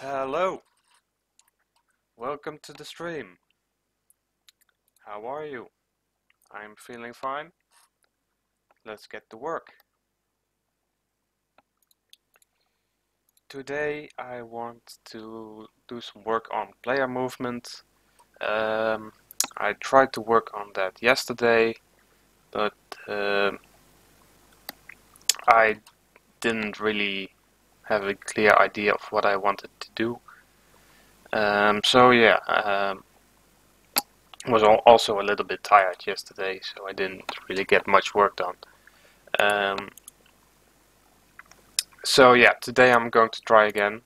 Hello. Welcome to the stream. How are you? I'm feeling fine. Let's get to work. Today I want to do some work on player movement. Um, I tried to work on that yesterday, but um I didn't really have a clear idea of what I wanted to do. Um, so yeah, um, was al- also a little bit tired yesterday, so I didn't really get much work done. Um, so yeah, today I'm going to try again,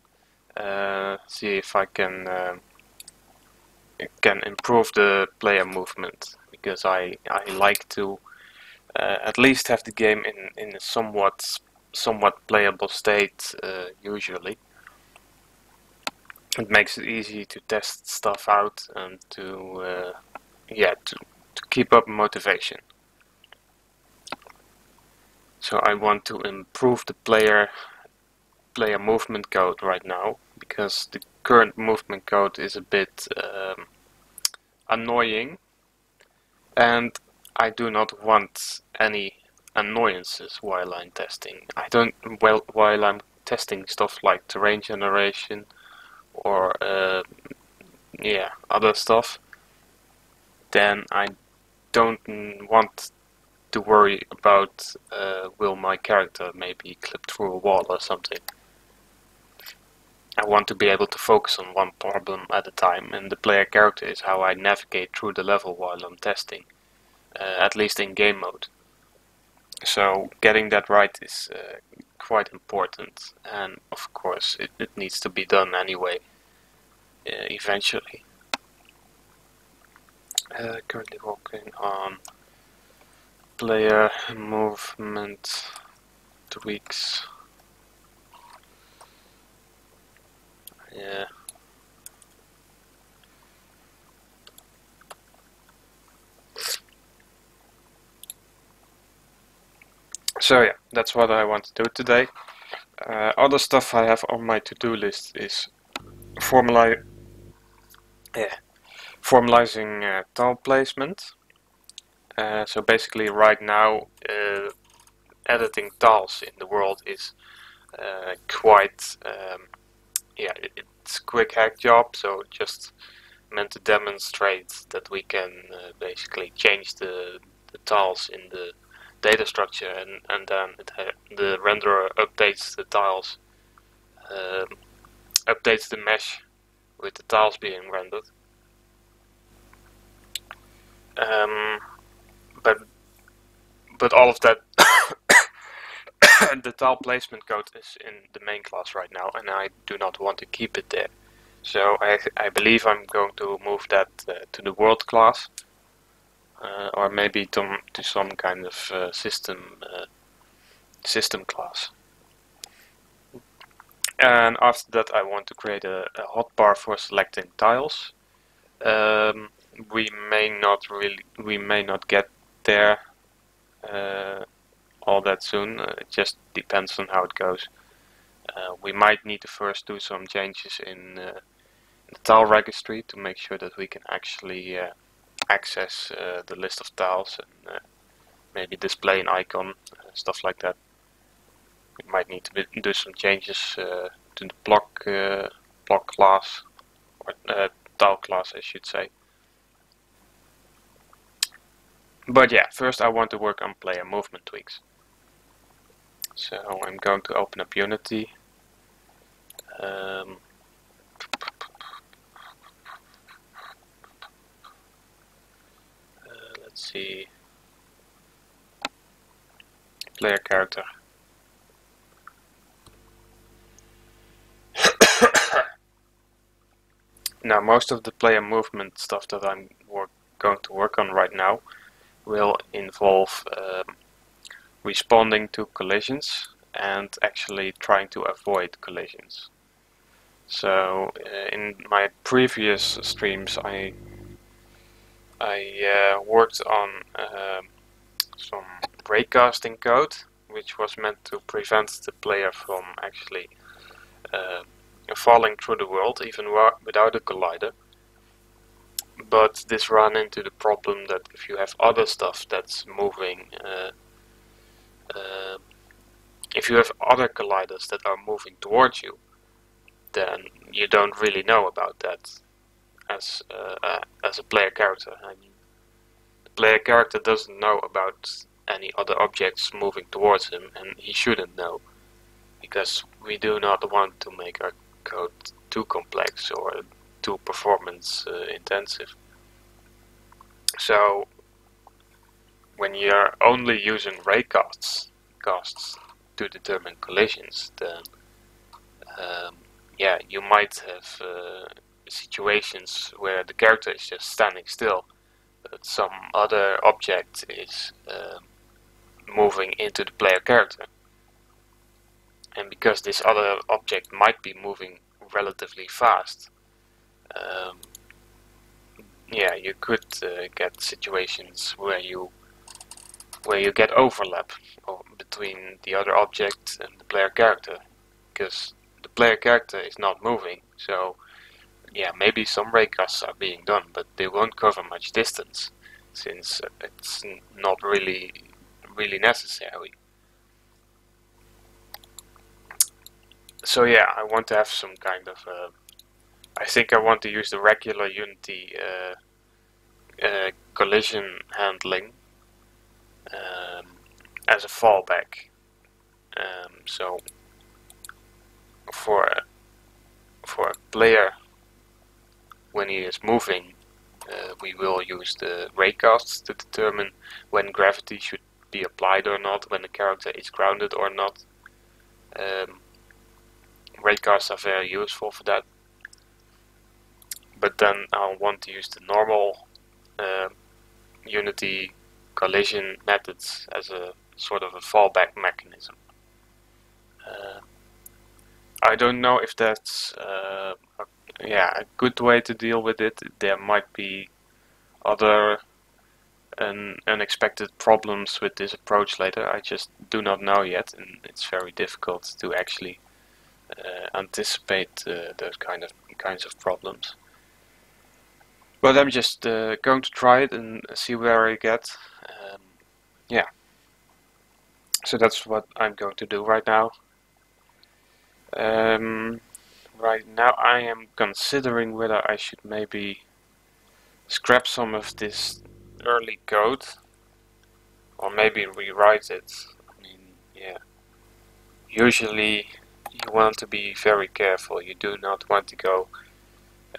uh, see if I can um can improve the player movement because I I like to uh, at least have the game in in a somewhat somewhat playable state uh, usually. It makes it easy to test stuff out and to uh, yeah to, to keep up motivation. So I want to improve the player player movement code right now because the current movement code is a bit um, annoying and I do not want any annoyances while I'm testing. I don't well while I'm testing stuff like terrain generation or uh, yeah other stuff. Then I don't want to worry about uh, will my character maybe clip through a wall or something. I want to be able to focus on one problem at a time, and the player character is how I navigate through the level while I'm testing, uh, at least in game mode. So getting that right is uh, quite important, and of course it, it needs to be done anyway, uh, eventually. Uh, currently working on player movement tweaks. Yeah. So yeah, that's what I want to do today. Uh, other stuff I have on my to-do list is formali yeah, formalizing uh, tile placement. Uh, so basically, right now, uh, editing tiles in the world is uh, quite um, yeah, it's quick hack job. So just meant to demonstrate that we can uh, basically change the the tiles in the data structure and, and then it ha- the renderer updates the tiles um, updates the mesh with the tiles being rendered. Um, but but all of that the tile placement code is in the main class right now and I do not want to keep it there. So I, I believe I'm going to move that uh, to the world class. uh, or maybe to, to some kind of uh, system uh, system class. And after that, I want to create a, a hotbar for selecting tiles. Um, we may not really, we may not get there uh, all that soon. Uh, it just depends on how it goes. Uh, we might need to first do some changes in the tile registry to make sure that we can actually access uh, the list of tiles and uh, maybe display an icon, uh, stuff like that. We might need to do some changes to the block block class or tile class, I should say. But yeah, first I want to work on player movement tweaks. So I'm going to open up Unity. Um, uh, let's see. Player character. now, most of the player movement stuff that I'm going to work on right now will involve um, responding to collisions and actually trying to avoid collisions. So, uh, in my previous streams, I I uh, worked on um some raycasting code, which was meant to prevent the player from actually uh, falling through the world even without a collider. But this ran into the problem that if you have other stuff that's moving, uh, uh, if you have other colliders that are moving towards you, then you don't really know about that as uh, uh, as a player character. I mean, the player character doesn't know about any other objects moving towards him, and he shouldn't know, because we do not want to make our code too complex or too performance uh, intensive. So when you're only using raycasts casts to determine collisions, then um, yeah, you might have uh, situations where the character is just standing still, but some other object is um, moving into the player character. And because this other object might be moving relatively fast, um, yeah, you could uh, get situations where you where you get overlap between the other object and the player character, because the player character is not moving. So yeah, maybe some raycasts are being done, but they won't cover much distance, since it's not really really necessary. So yeah, I want to have some kind of. Uh, I think I want to use the regular Unity uh, uh, collision handling um, as a fallback. Um, so for for a player when he is moving, uh, we will use the raycasts to determine when gravity should be applied or not, when the character is grounded or not. Um, raycasts are very useful for that. But then I'll want to use the normal uh, Unity collision methods as a sort of a fallback mechanism. Uh, I don't know if that's uh, a, yeah a good way to deal with it. There might be other un unexpected problems with this approach later. I just do not know yet, and it's very difficult to actually uh, anticipate uh, those kind of kinds of problems. But I'm just uh, going to try it and see where I get. Um, yeah. So that's what I'm going to do right now. Um, right now I am considering whether I should maybe scrap some of this early code or maybe rewrite it. I mean, yeah. Usually you want to be very careful. You do not want to go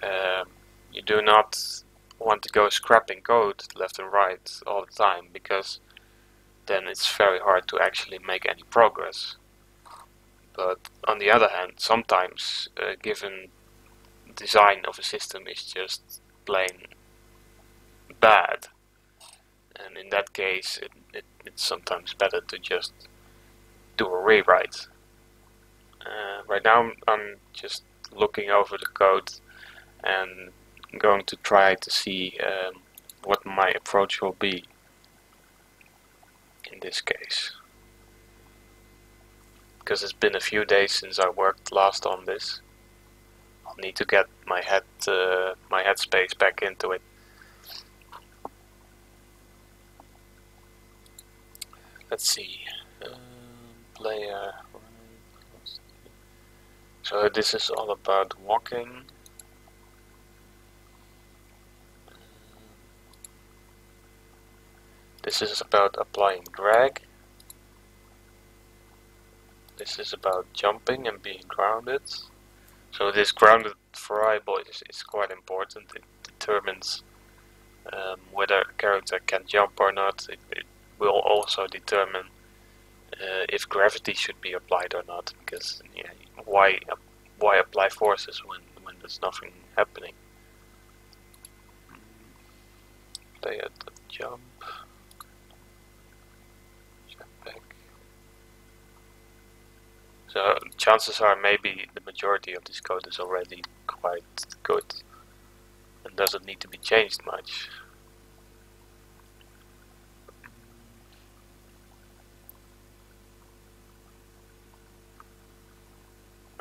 um, you do not want to go scrapping code left and right all the time because then it's very hard to actually make any progress. But on the other hand, sometimes uh, given design of a system is just plain bad, and in that case, it, it, it's sometimes better to just do a rewrite. Uh, right now, I'm, I'm just looking over the code and going to try to see um, what my approach will be in this case because it's been a few days since I worked last on this. I'll need to get my head uh, my headspace back into it. Let's see. Uh, player. So this is all about walking. This is about applying drag. This is about jumping and being grounded. So this grounded variable is, is quite important. It determines um, whether a character can jump or not. It, it will also determine uh, if gravity should be applied or not. Because yeah, why why apply forces when when there's nothing happening? Play at the jump. So chances are maybe the majority of this code is already quite good and doesn't need to be changed much.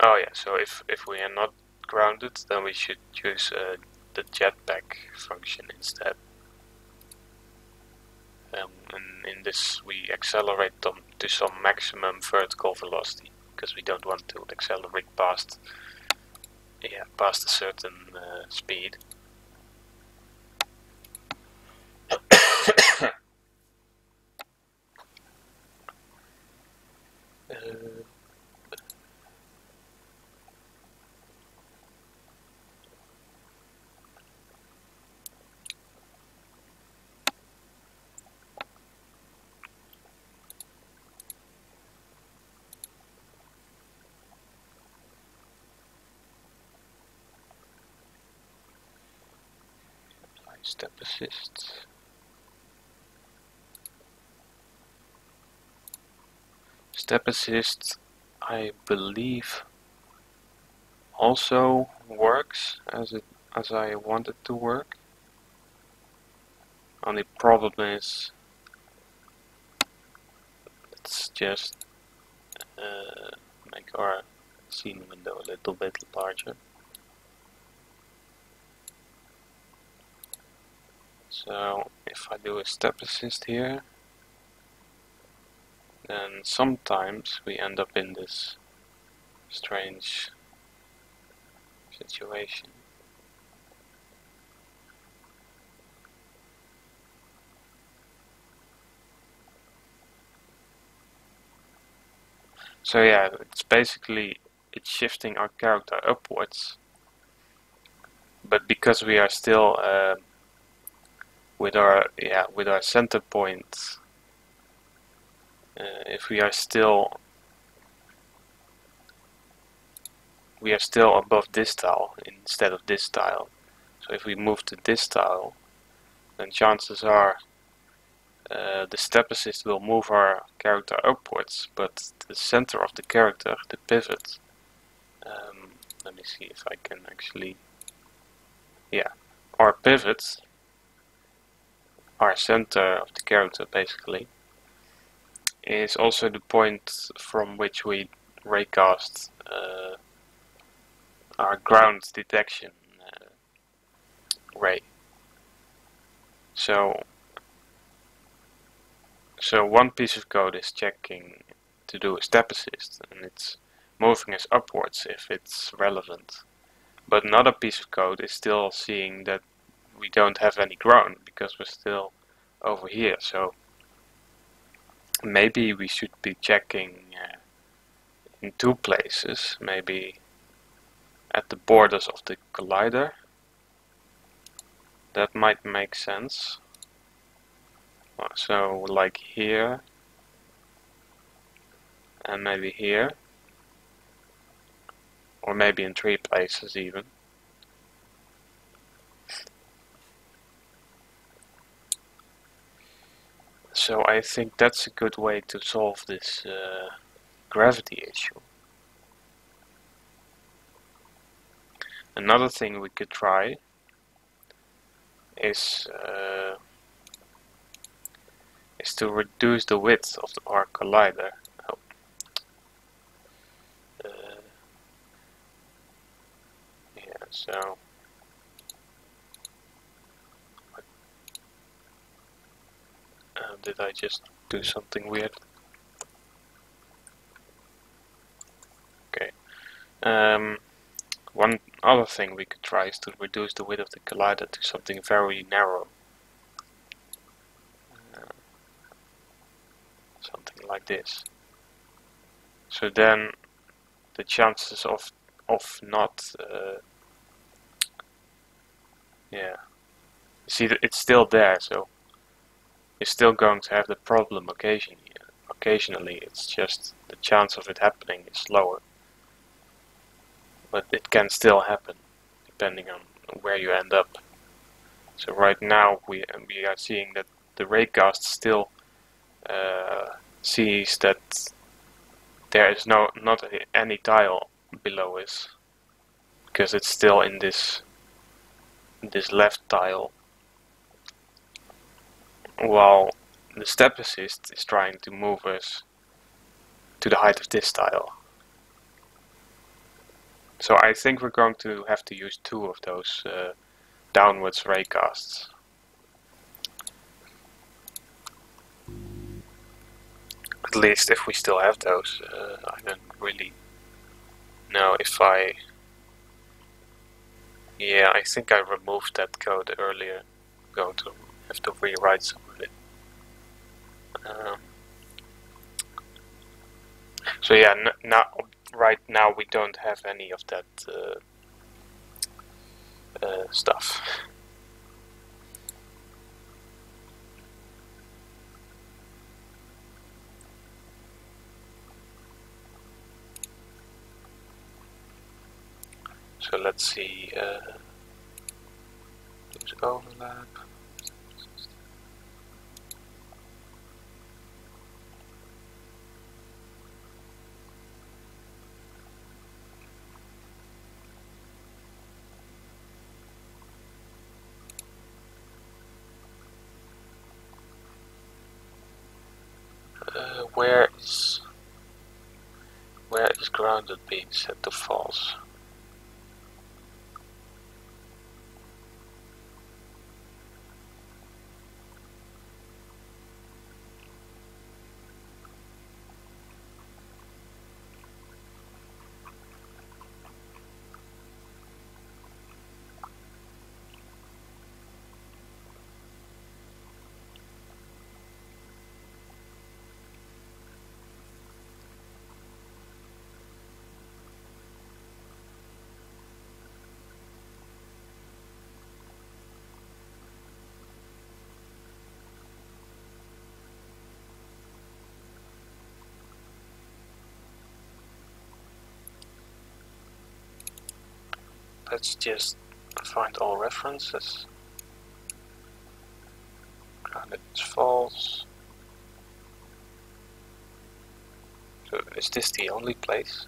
Oh yeah, so if, if we are not grounded, then we should use uh, the jetpack function instead. Um, and in this we accelerate them to some maximum vertical velocity because we don't want to accelerate past yeah past a certain uh, speed. uh, step assist. Step assist, I believe, also works as it as I want it to work. Only problem is, let's just uh, make our scene window a little bit larger. So if I do a step assist here, then sometimes we end up in this strange situation. So yeah, it's basically it's shifting our character upwards, but because we are still uh, with our yeah with our center point uh, if we are still we are still above this tile instead of this tile so if we move to this tile then chances are uh, the step assist will move our character upwards but the center of the character the pivot um, let me see if I can actually yeah our pivot our center of the character basically is also the point from which we raycast uh, our ground detection uh, ray. So, so one piece of code is checking to do a step assist and it's moving us upwards if it's relevant. But another piece of code is still seeing that we don't have any ground because we're still over here. So maybe we should be checking uh, in two places. Maybe at the borders of the collider. That might make sense. So like here. And maybe here. Or maybe in three places even So I think that's a good way to solve this uh, gravity issue. Another thing we could try is uh, is to reduce the width of the, our collider. Oh. Uh, yeah, so did I just do something weird? Okay. Um, one other thing we could try is to reduce the width of the collider to something very narrow. Uh, something like this. So then the chances of of not uh, yeah see it's still there so you're still going to have the problem occasionally. Occasionally, it's just the chance of it happening is lower. But it can still happen, depending on where you end up. So right now we we are seeing that the raycast still uh, sees that there is no not any tile below us because it's still in this this left tile while the step assist is trying to move us to the height of this tile. So I think we're going to have to use two of those uh, downwards raycasts. At least if we still have those. Uh, I don't really know if I... Yeah, I think I removed that code earlier. I'm going to have to rewrite some. Um, so yeah, now right now we don't have any of that uh, uh, stuff. So let's see, uh, there's overlap. Uh, where is where is grounded being set to false? Let's just find all references. And is false. So is this the only place?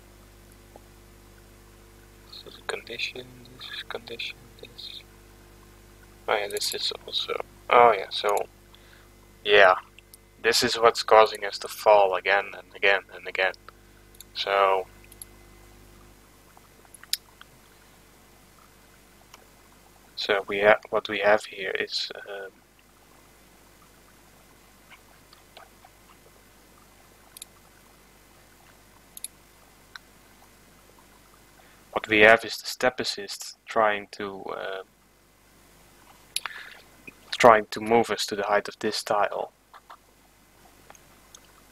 This is a condition, this is condition, this. Oh yeah, this is also. Oh yeah, so. Yeah. This is what's causing us to fall again and again and again. So. So we have what we have here is um, what we have is the step assist trying to uh, trying to move us to the height of this tile.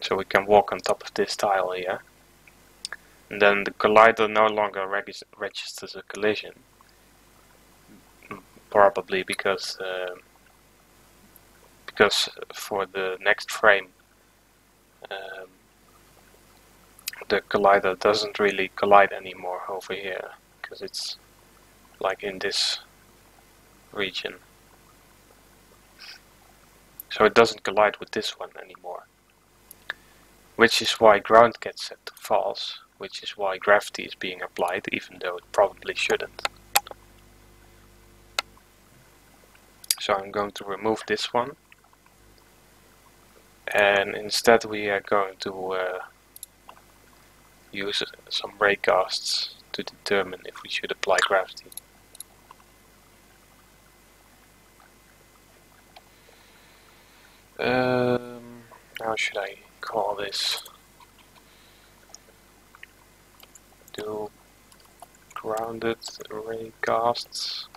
So we can walk on top of this tile here. And then the collider no longer registers a collision probably because uh, because for the next frame um, the collider doesn't really collide anymore over here because it's like in this region. So it doesn't collide with this one anymore. Which is why ground gets set to false which is why gravity is being applied even though it probably shouldn't So I'm going to remove this one. And instead we are going to uh, use some raycasts to determine if we should apply gravity. Um, how should I call this? Do grounded raycasts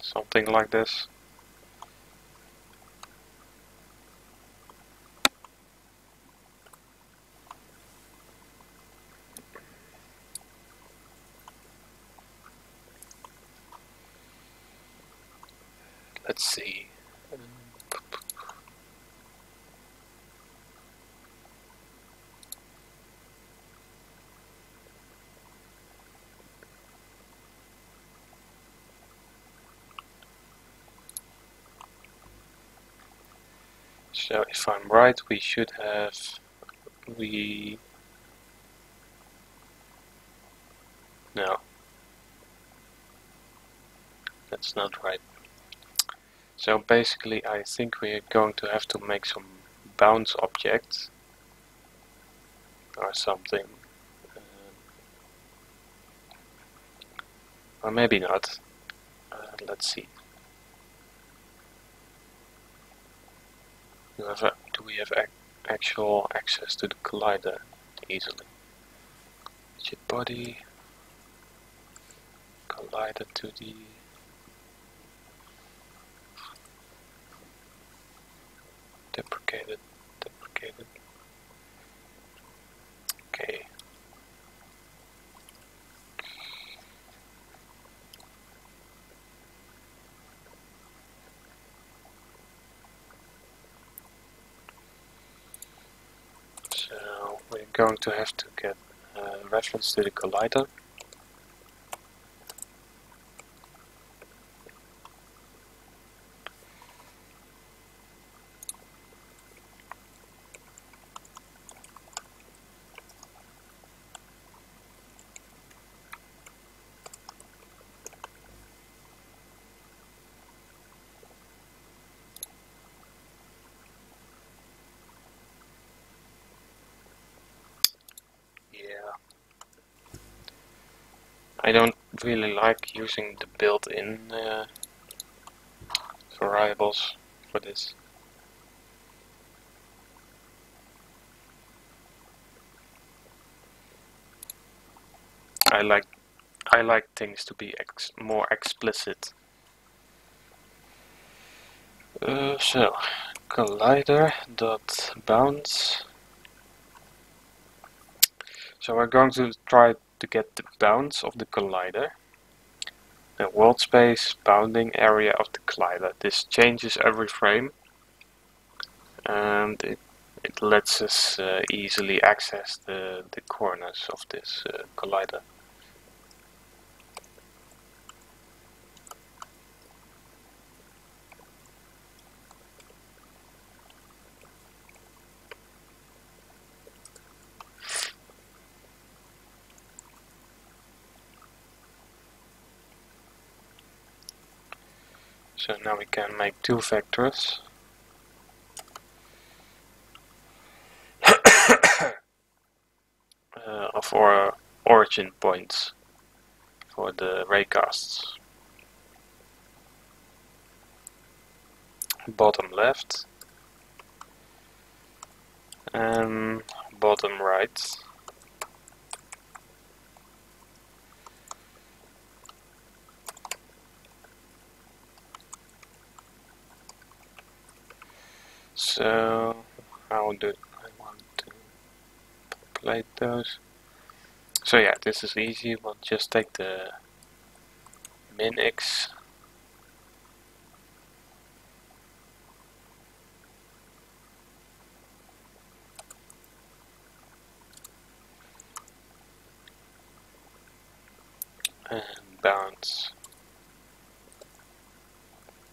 something like this. Let's see. So if I'm right, we should have we no that's not right. So basically I think we're going to have to make some bounds objects or something. Um, Or maybe not. Uh, let's see. Do, do we have ac actual access to the collider easily? Jet body, collider to the deprecated. Okay. So we're going to have to get a reference to the collider. Yeah. I don't really like using the built-in uh, variables for this. I like I like things to be ex more explicit. Uh, so collider dot bounds. So we're going to try to get the bounds of the collider. The world space bounding area of the collider. This changes every frame and it, it lets us uh, easily access the, the corners of this uh, collider. So now we can make two vectors. uh, of our origin points for the raycasts. Bottom left and bottom right. So how do I want to populate those? So yeah, this is easy. We'll just take the min x and bounds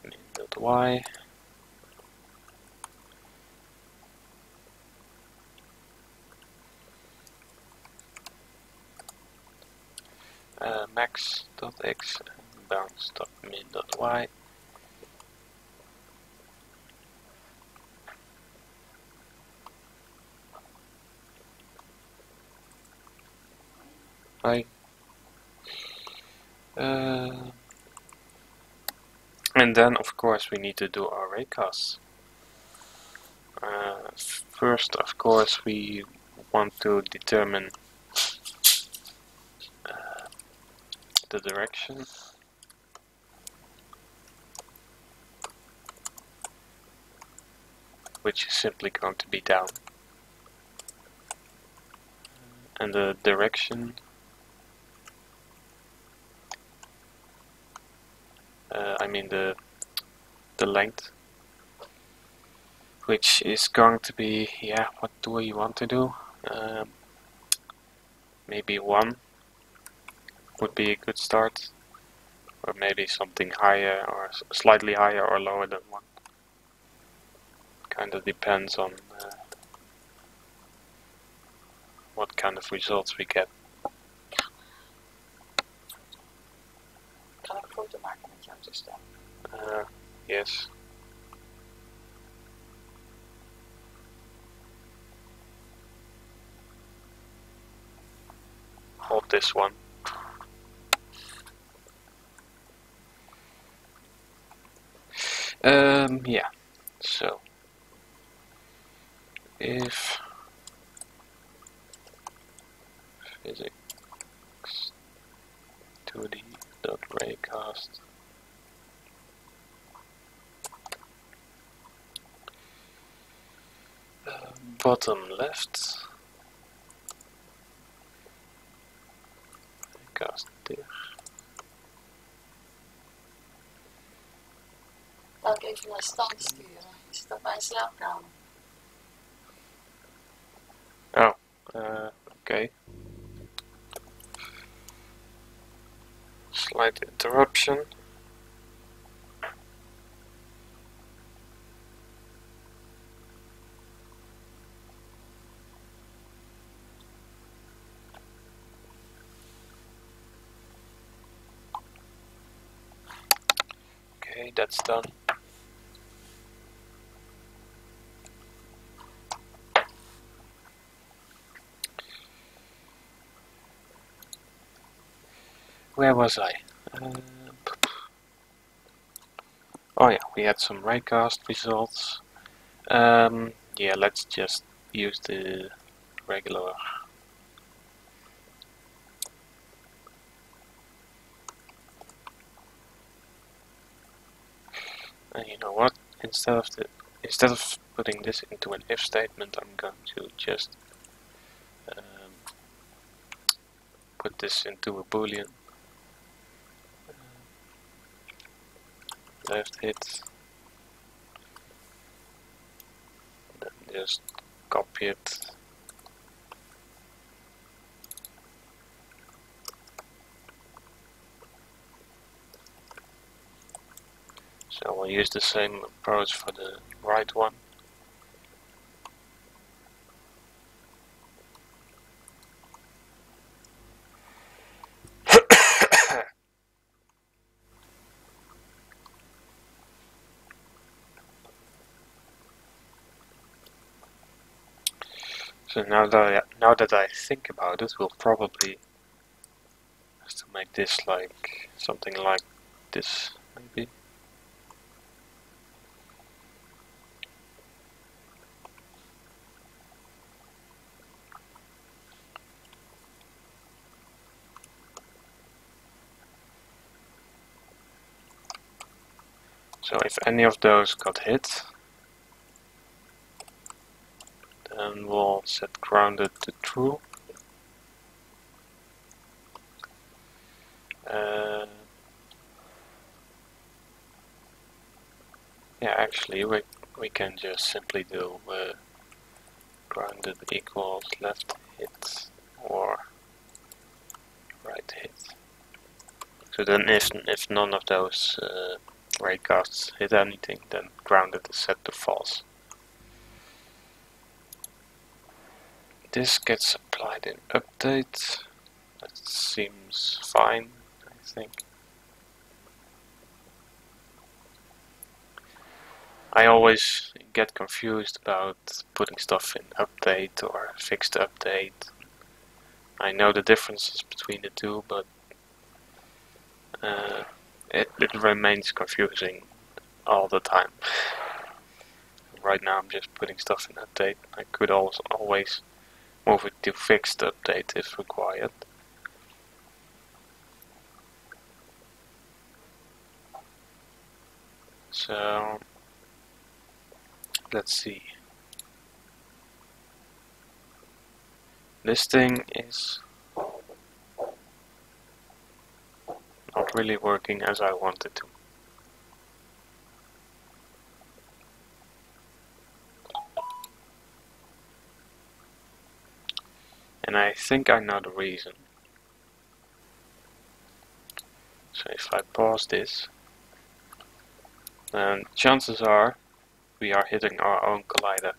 min dot y uh, max.x and bounds.min.y Hi. Uh, and then of course we need to do our raycasts. Uh, first of course we want to determine uh, the direction. Which is simply going to be down. And the direction uh, I mean the the length which is going to be yeah what do we want to do um, maybe one would be a good start. Or maybe something higher or slightly higher or lower than one. Kind of depends on uh, what kind of results we get. Kan ik een foto maken met jouw uh, yes. Hold this one Um, yeah, so if physics 2d dot raycast bottom left. Cast dicht Laat ik even naar stand sturen. Je zit op mijn slaapkamer. Oh, uh, okay. Slight interruption. Okay, that's done. Where was I? Uh, oh yeah, we had some raycast results. Um, yeah, let's just use the regular And you know what? Instead of the instead of putting this into an if statement, I'm going to just um, put this into a boolean. Left hit. Then just copy it. So we'll use the same approach for the right one. So now that I, now that I think about it, we'll probably have to make this like something like this, maybe. So if any of those got hit, then we'll set grounded to true. Uh, yeah, actually, we we can just simply do uh, grounded equals left hit or right hit. So then, if if none of those uh, raycasts hit anything, then grounded is set to false. This gets applied in update. That seems fine, I think. I always get confused about putting stuff in update or fixed update. I know the differences between the two, but uh, it, it remains confusing all the time. Right now I'm just putting stuff in update. I could always, always move it to fixed update if required. So let's see. This thing is not really working as I wanted to. And I think I know the reason. So if I pause this, then chances are we are hitting our own collider.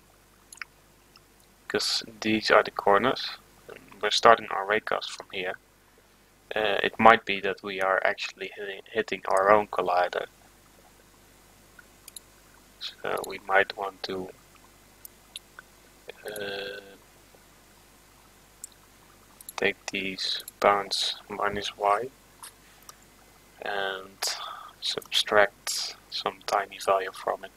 Because these are the corners, we're starting our raycast from here uh, it might be that we are actually hitting, hitting our own collider. So we might want to uh, take these bounds minus y and subtract some tiny value from it.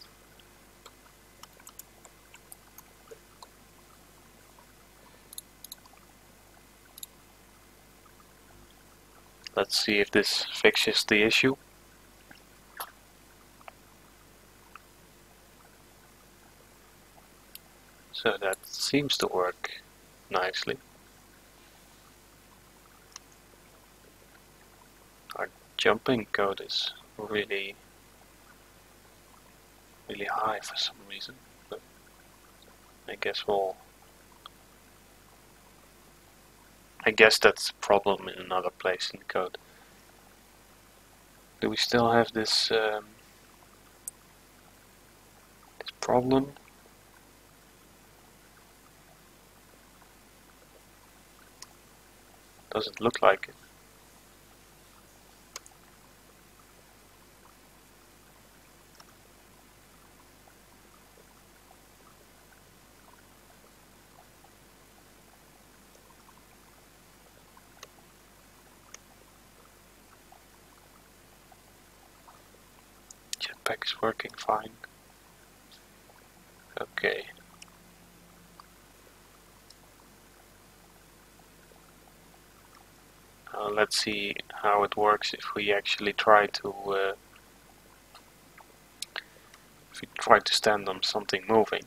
Let's see if this fixes the issue. So that seems to work nicely. Our jumping code is really really high for some reason, but I guess we'll I guess that's a problem in another place in the code. Do we still have this um, this problem? Doesn't look like it. Working fine. Okay. Uh, let's see how it works if we actually try to uh, if we try to stand on something moving.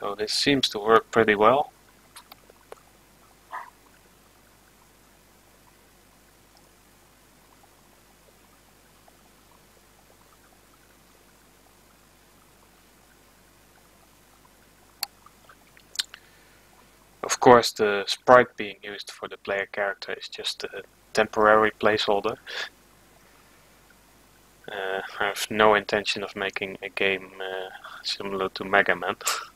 So this seems to work pretty well. Of course the sprite being used for the player character is just a temporary placeholder. Uh, I have no intention of making a game uh, similar to Mega Man.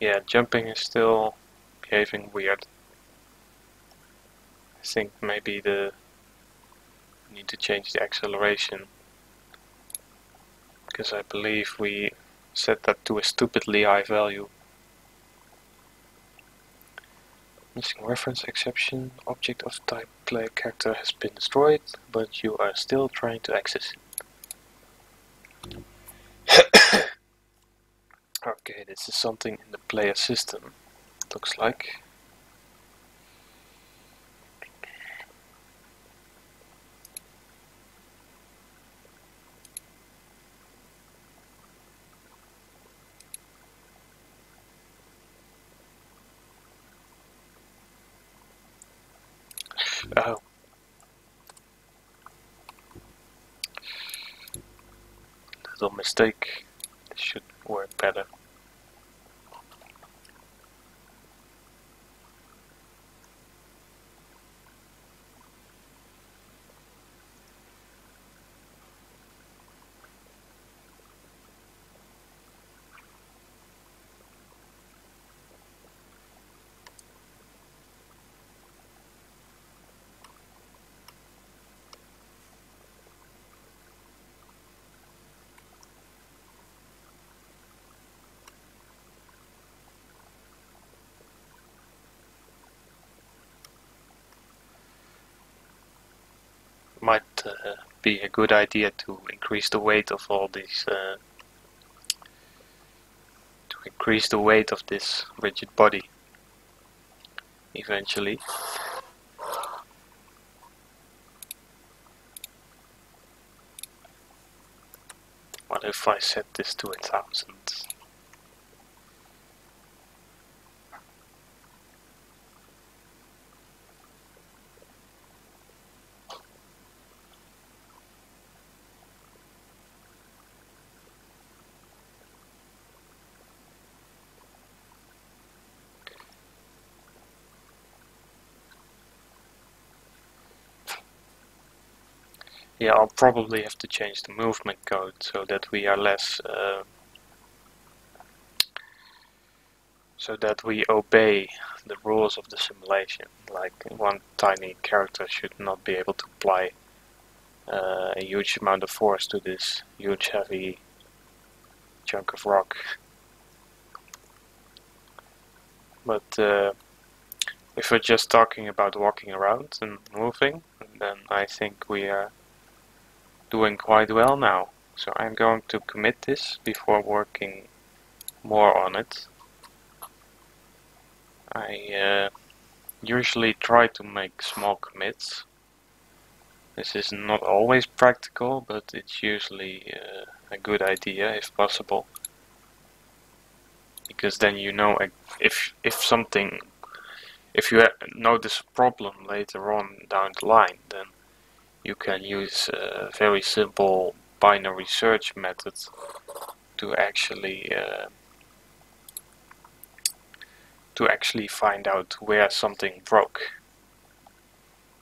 yeah, jumping is still behaving weird. I think maybe the need to change the acceleration because I believe we set that to a stupidly high value. Missing reference exception, object of type player character has been destroyed, but you are still trying to access it. Okay, this is something in the player system, looks like. Oh. Little mistake. This should work better. Uh, be a good idea to increase the weight of all these uh, to increase the weight of this rigid body eventually. What if I set this to a thousand? Yeah, I'll probably have to change the movement code so that we are less... Uh, so that we obey the rules of the simulation. Like one tiny character should not be able to apply uh, a huge amount of force to this huge heavy chunk of rock. But uh, if we're just talking about walking around and moving, then I think we are doing quite well now. So I'm going to commit this before working more on it. I uh, usually try to make small commits. This is not always practical, but it's usually uh, a good idea if possible. Because then you know if if something, if you notice a problem later on down the line, then you can use a very simple binary search method to actually uh, to actually find out where something broke.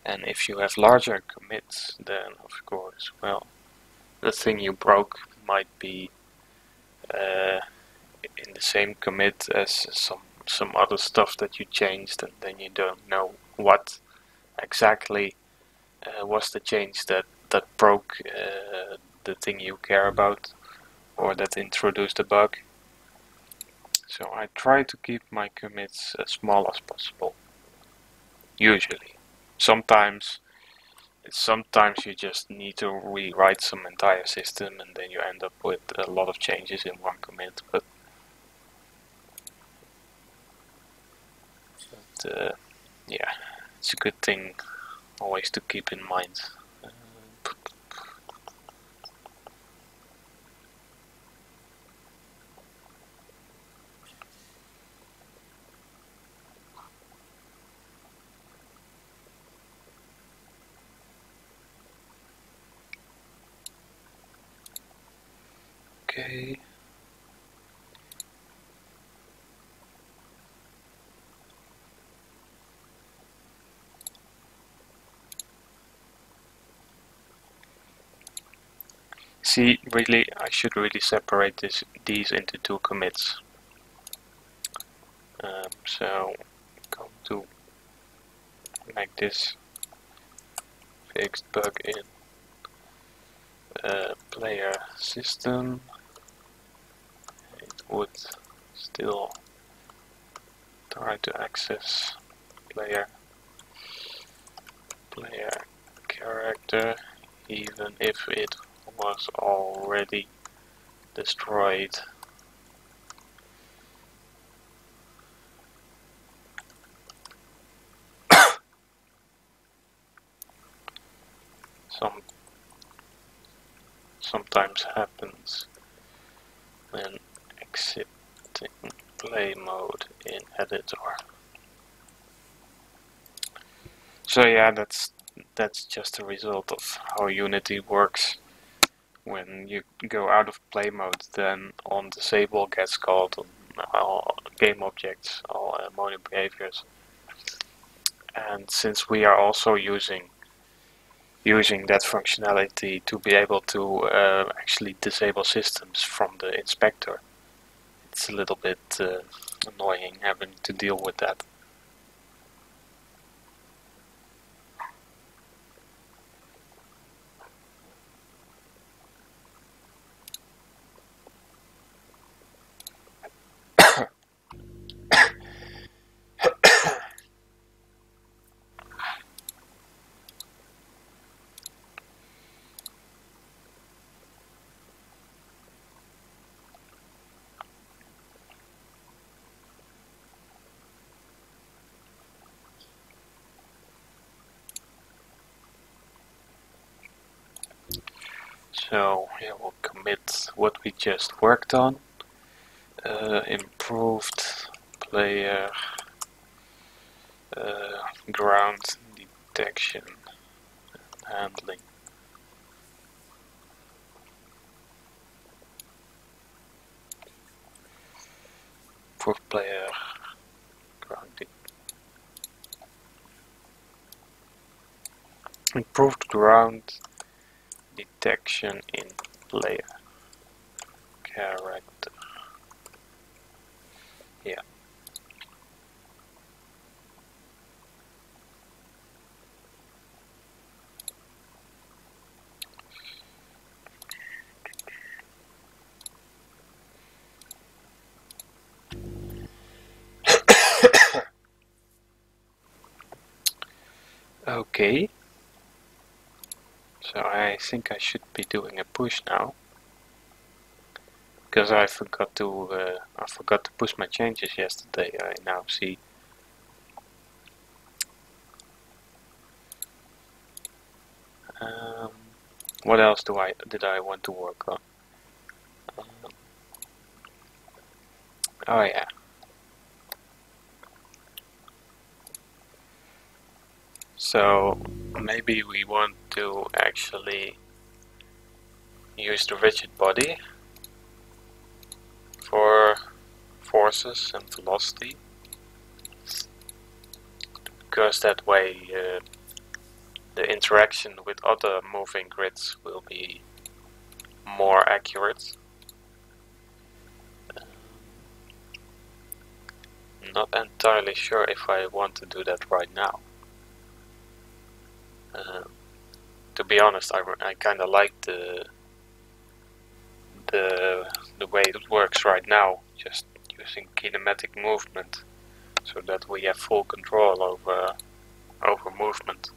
And if you have larger commits, then of course, well, the thing you broke might be uh, in the same commit as some some other stuff that you changed, and then you don't know what exactly uh, was the change that that broke uh, the thing you care about or that introduced a bug. So I try to keep my commits as small as possible. Usually. Sometimes sometimes you just need to rewrite some entire system and then you end up with a lot of changes in one commit but, uh, yeah it's a good thing always to keep in mind. Okay. See, really, I should really separate this these into two commits. Um, so, go to make this fixed bug in uh, player system. It would still try to access player player character even if it was already destroyed. Some sometimes happens when exiting play mode in editor. So yeah, that's that's just a result of how Unity works when you go out of play mode, then on disable gets called on all game objects, all uh, MonoBehaviours. And since we are also using using that functionality to be able to uh, actually disable systems from the inspector, it's a little bit uh, annoying having to deal with that. So here we'll commit what we just worked on. Uh, improved player uh, ground detection and handling. Improved player ground de improved ground detection in player character. Yeah. okay. So I think I should be doing a push now. Because I forgot to uh, I forgot to push my changes yesterday. I now see. Um, what else do I did I want to work on? Um, oh yeah. So maybe we want to actually use the rigid body for forces and velocity because that way uh, the interaction with other moving grids will be more accurate. Not entirely sure if I want to do that right now. Uh, to be honest, I, I kind of like the the the way it works right now, just using kinematic movement, so that we have full control over over movement.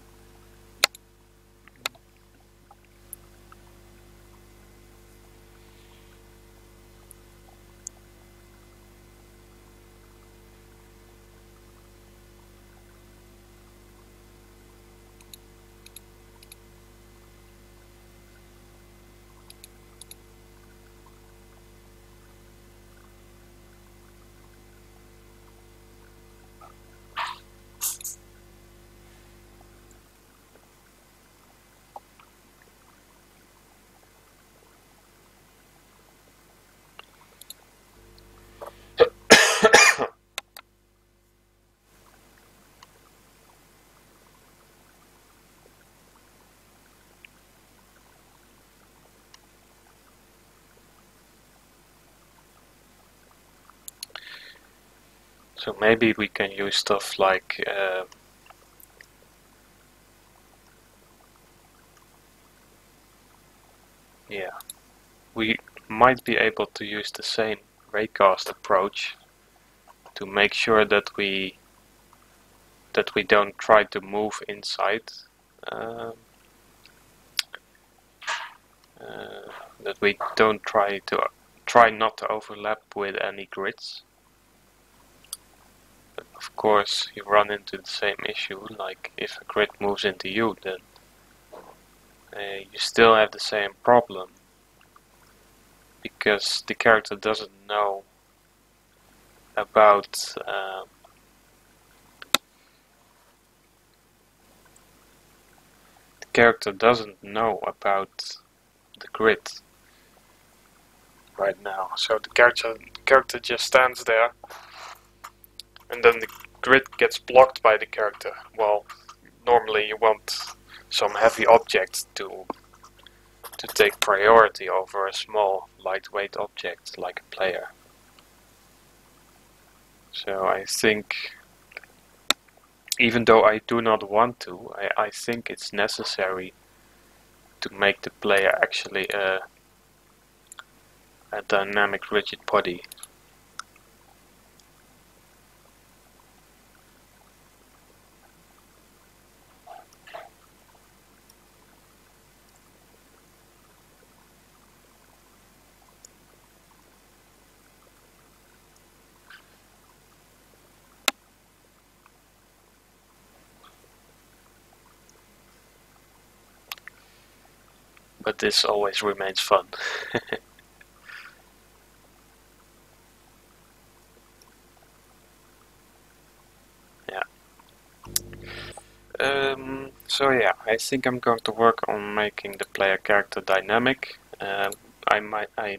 So maybe we can use stuff like uh, yeah, we might be able to use the same raycast approach to make sure that we that we don't try to move inside um, uh, that we don't try to try not to overlap with any grids of course you run into the same issue like if a grid moves into you then uh, you still have the same problem. Because the character doesn't know about um, the character doesn't know about the grid right now. So the character character just stands there and then the grid gets blocked by the character well normally you want some heavy object to to take priority over a small lightweight object like a player. So I think even though I do not want to, I, I think it's necessary to make the player actually a, a dynamic rigid body but this always remains fun. yeah. Um, so yeah, I think I'm going to work on making the player character dynamic. Uh, I might, I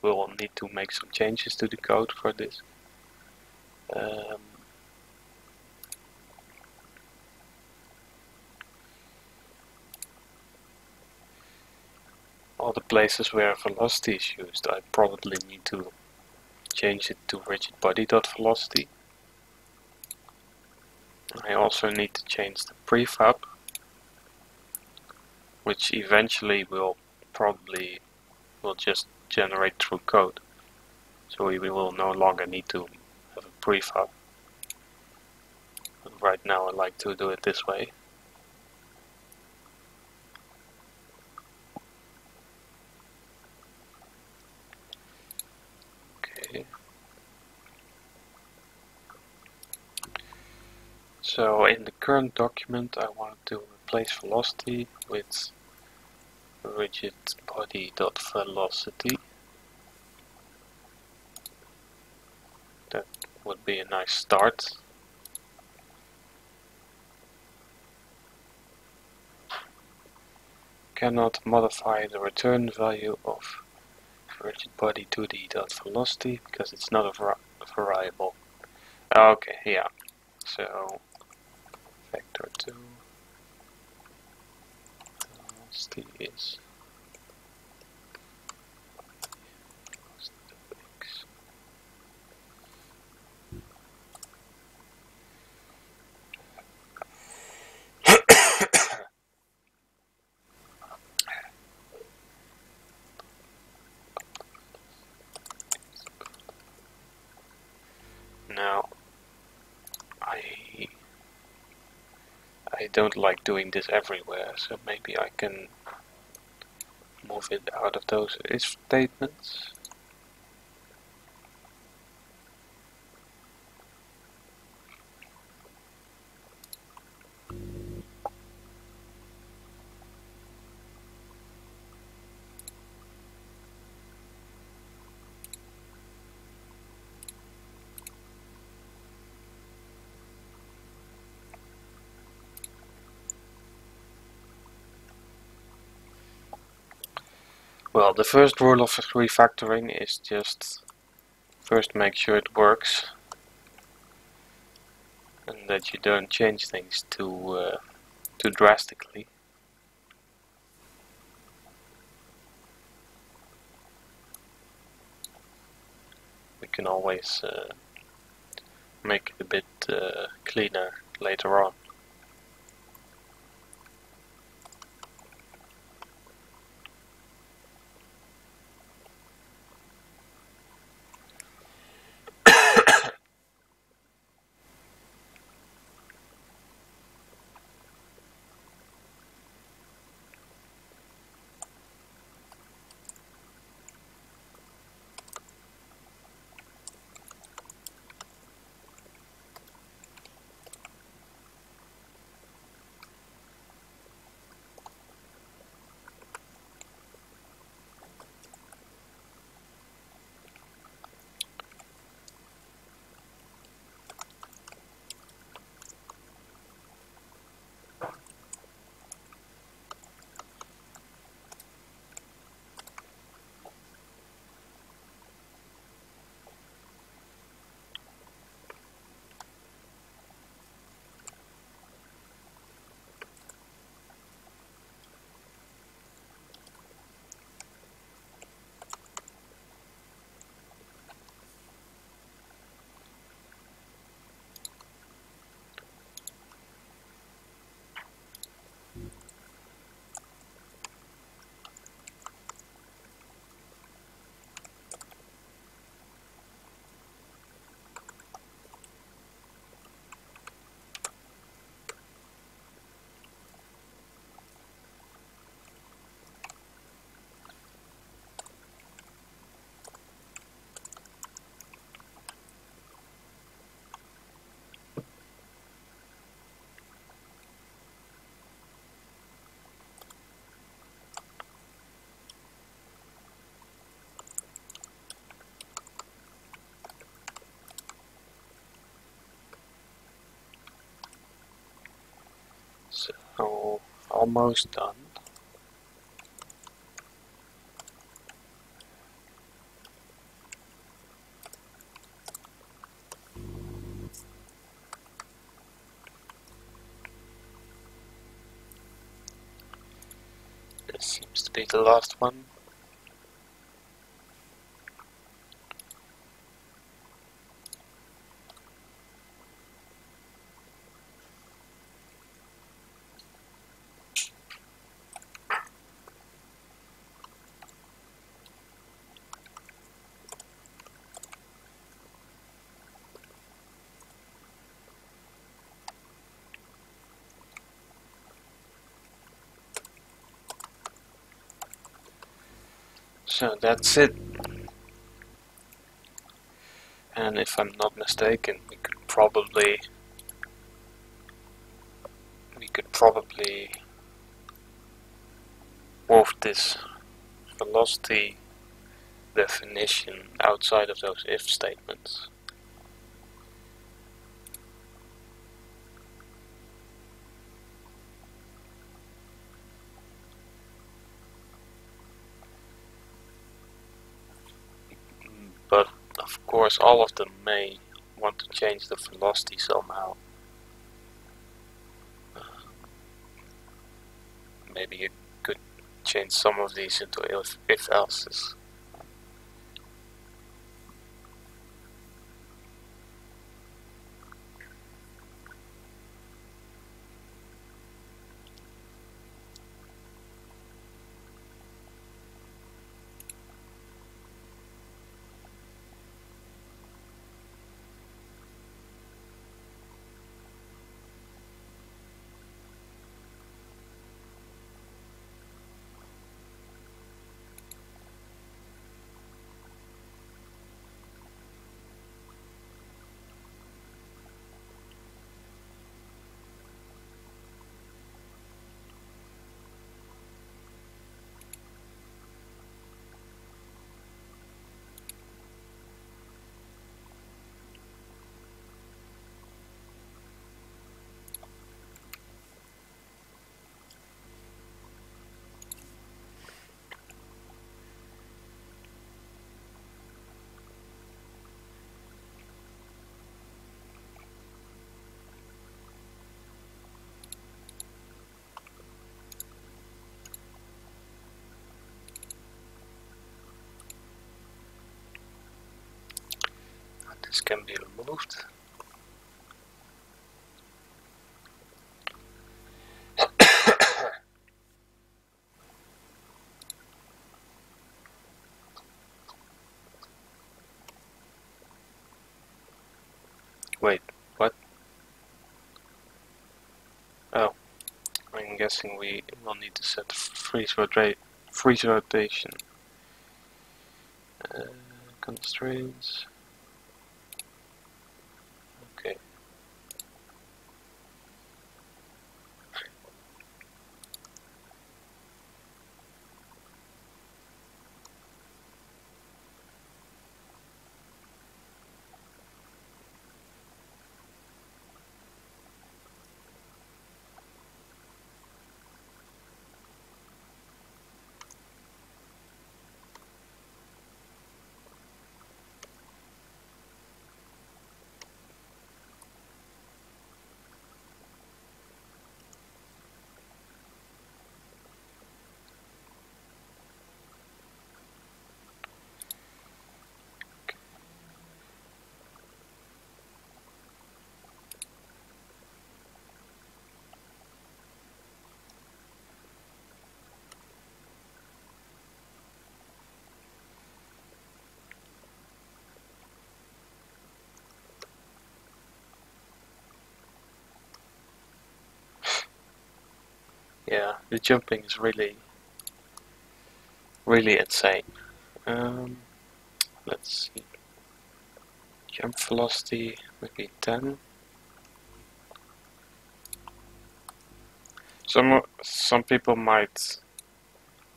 will need to make some changes to the code for this. Um, all the places where velocity is used, I probably need to change it to rigid body dot velocity. I also need to change the prefab, which eventually will probably will just generate through code. So we will no longer need to have a prefab. But right now I like to do it this way. Okay. So in the current document I want to replace velocity with rigid body dot velocity. That would be a nice start. Cannot modify the return value of rigid body 2d dot velocity because it's not a variable. Okay, yeah. So vector 2 velocity is Now, I I don't like doing this everywhere, so maybe I can move it out of those if statements. Well, the first rule of refactoring is just first make sure it works and that you don't change things too uh, too drastically. We can always uh, make it a bit uh, cleaner later on. So, oh, almost done. This seems to be the last one. So that's it. And if I'm not mistaken, we could probably we could probably move this velocity definition outside of those if statements. but of course all of them may want to change the velocity somehow. maybe you could change some of these into if, if else's. Can be removed. Wait, what? Oh, I'm guessing we will need to set freeze, freeze rotation. Uh, constraints. Okay. Yeah, the jumping is really, really insane. Um, let's see. Jump velocity maybe 10. Some some people might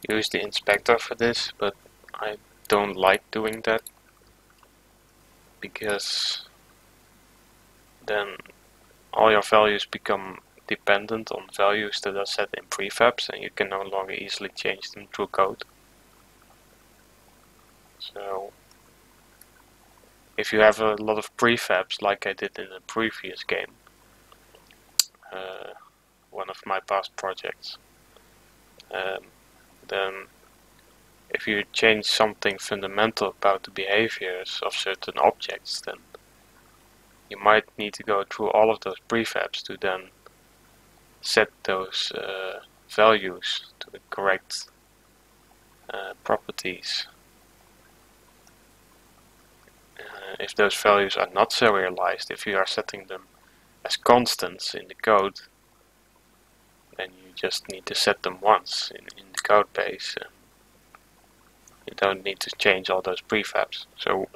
use the inspector for this, but I don't like doing that because then all your values become dependent on values that are set in prefabs and you can no longer easily change them through code. So if you have a lot of prefabs like I did in a previous game, uh, one of my past projects, um, then if you change something fundamental about the behaviors of certain objects, then you might need to go through all of those prefabs to then set those uh, values to the correct uh, properties. Uh, if those values are not serialized, if you are setting them as constants in the code, then you just need to set them once in, in the code base. You don't need to change all those prefabs. So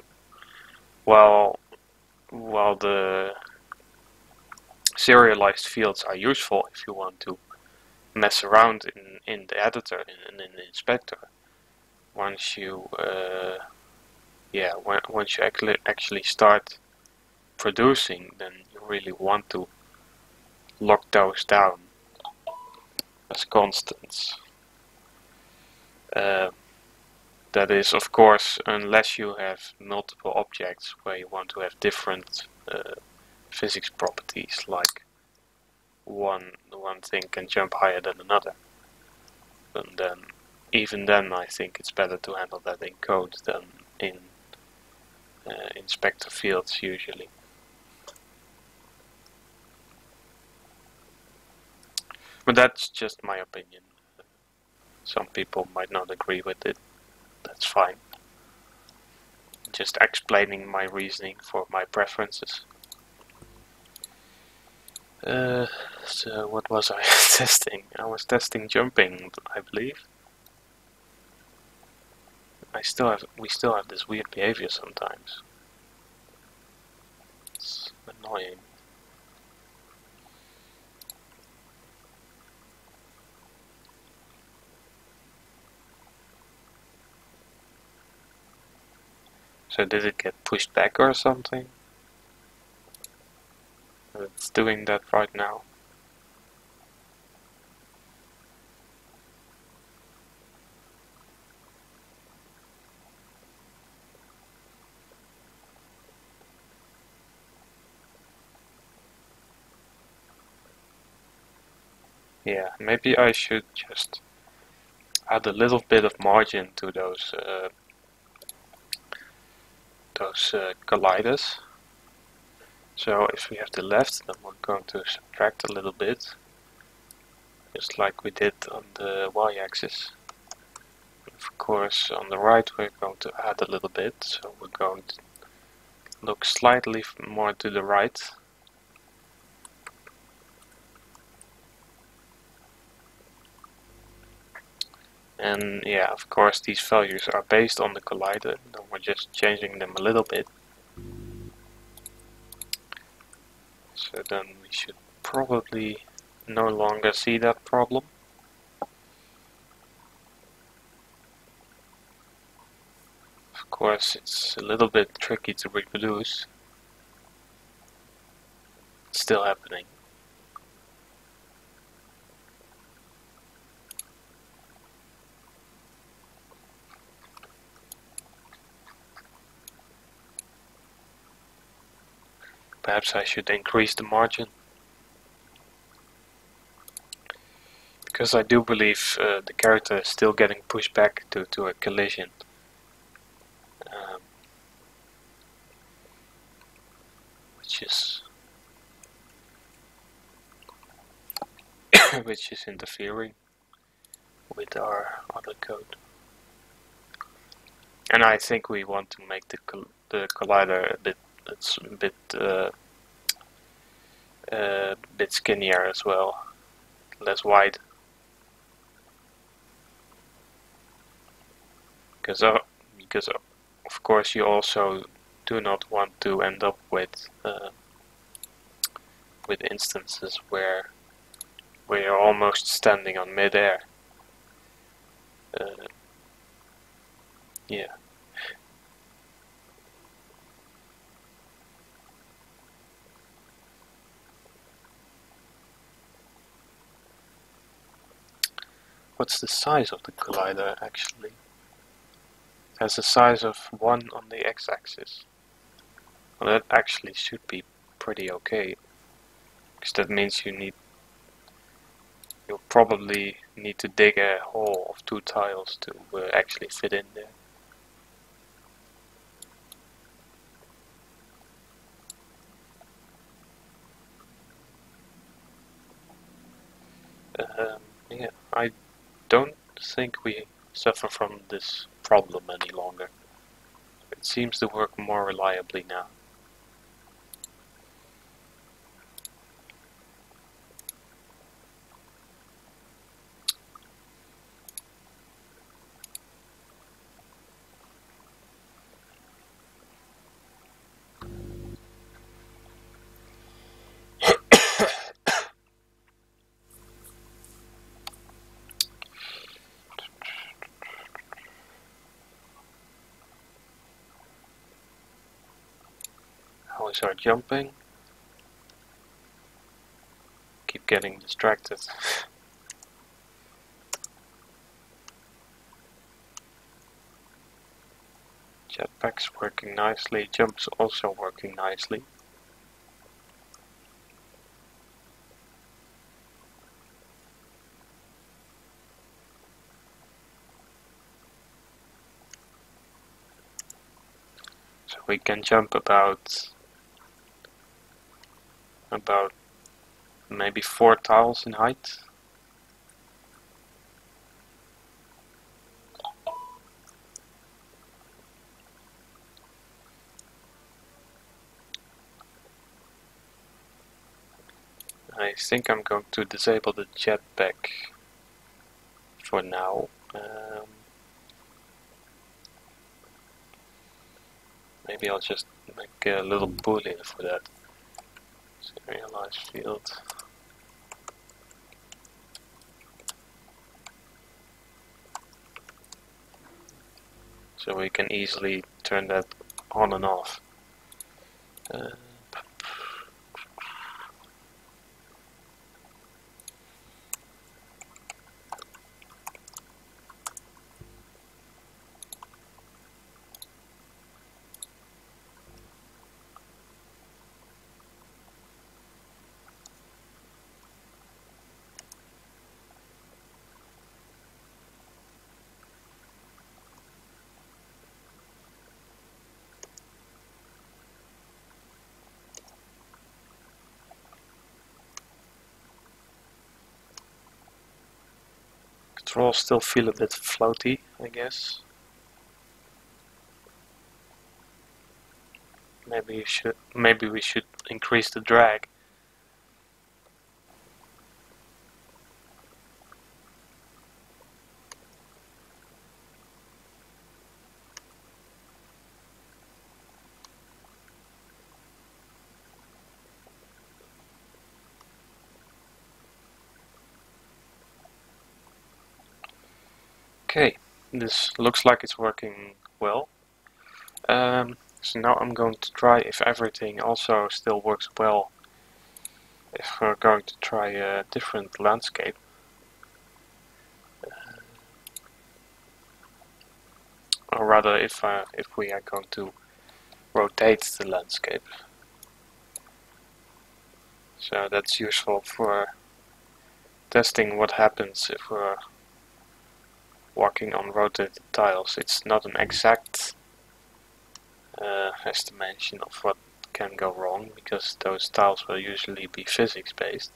while while the serialized fields are useful if you want to mess around in, in the editor and in, in, the inspector, once you uh, yeah once you actually actually start producing, then you really want to lock those down as constants. Uh, that is, of course, unless you have multiple objects where you want to have different uh, physics properties, like one one thing can jump higher than another. And then, even then, I think it's better to handle that in code than in uh, inspector fields usually. But that's just my opinion. Some people might not agree with it. That's fine. Just explaining my reasoning for my preferences. Uh, so what was I testing? I was testing jumping, I believe. I still have, we still have this weird behavior sometimes. It's annoying. So did it get pushed back or something? It's doing that right now. Yeah, maybe I should just add a little bit of margin to those uh, those uh, colliders. So if we have the left, then we're going to subtract a little bit, just like we did on the y-axis. Of course, on the right we're going to add a little bit, so we're going to look slightly more to the right. And yeah, of course these values are based on the collider, then we're just changing them a little bit. So then we should probably no longer see that problem. Of course it's a little bit tricky to reproduce. It's still happening. Perhaps I should increase the margin. Because I do believe uh, the character is still getting pushed back due to a collision. Um, which is which is interfering with our other code. And I think we want to make the, the collider a bit it's a bit uh, a bit skinnier as well, less wide. Because of, because of, of course you also do not want to end up with uh, with instances where where you're almost standing on midair. Uh, yeah. What's the size of the collider actually? It has a size of 1 on the x-axis. Well, that actually should be pretty okay. Because that means you need... You'll probably need to dig a hole of two tiles to uh, actually fit in there. Um, yeah, I don't think we suffer from this problem any longer. It seems to work more reliably now. Our jumping? Keep getting distracted. Jetpack's working nicely, jump's also working nicely. So we can jump about about maybe four tiles in height. I think I'm going to disable the jetpack for now. Um, maybe I'll just make a little boolean for that. Serialized field. So we can easily turn that on and off. Uh, controls still feel a bit floaty, I guess. Maybe you should maybe we should increase the drag. Okay, this looks like it's working well. Um, so now I'm going to try if everything also still works well. If we're going to try a different landscape. Uh, or rather, if uh, if we are going to rotate the landscape. So that's useful for testing what happens if we're walking on rotated tiles. It's not an exact uh, estimation of what can go wrong because those tiles will usually be physics based.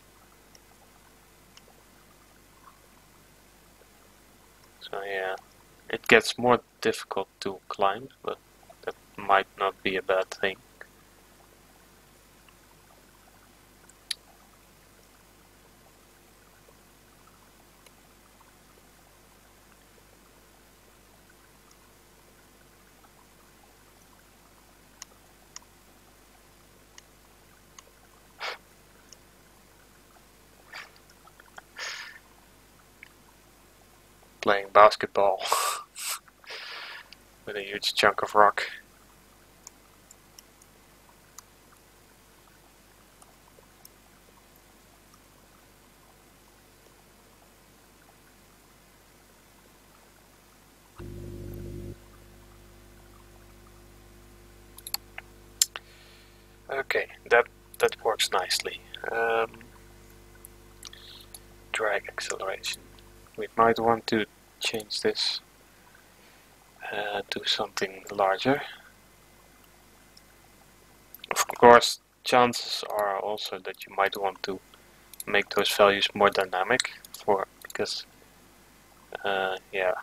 So yeah, it gets more difficult to climb, but that might not be a bad thing. basketball with a huge chunk of rock. Okay, that that works nicely. Um, drag acceleration. We might want to change this uh, to something larger. Of course, chances are also that you might want to make those values more dynamic for because uh, yeah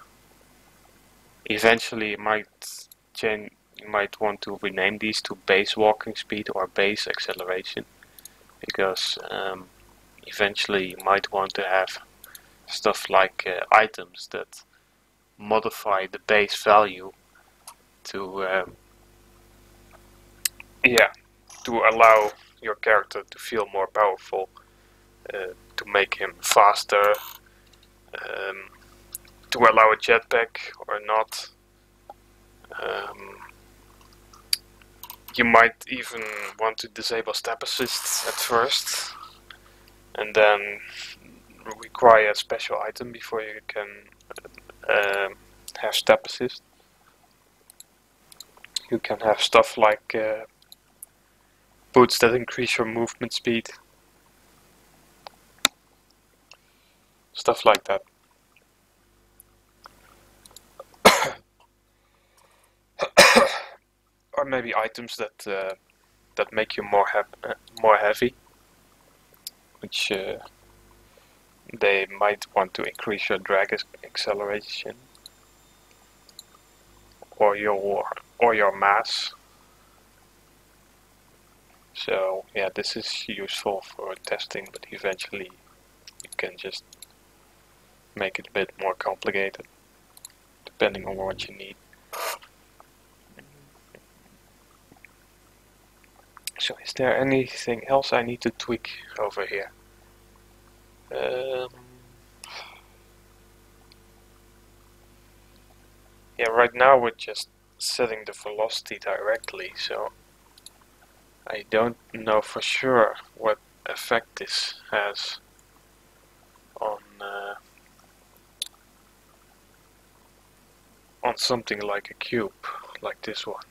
eventually you might change you might want to rename these to base walking speed or base acceleration because um, eventually you might want to have stuff like uh, items that modify the base value to um, yeah to allow your character to feel more powerful uh, to make him faster um, to allow a jetpack or not. Um, you might even want to disable step assists at first and then require a special item before you can uh, have step assist. You can have stuff like uh, boots that increase your movement speed. Stuff like that. or maybe items that uh, that make you more uh, more heavy, which uh, they might want to increase your drag acceleration or your or your mass. So yeah, this is useful for testing, but eventually you can just make it a bit more complicated, depending on what you need. So is there anything else I need to tweak over here? Um, yeah, right now we're just setting the velocity directly, so I don't know for sure what effect this has on uh, on something like a cube, like this one.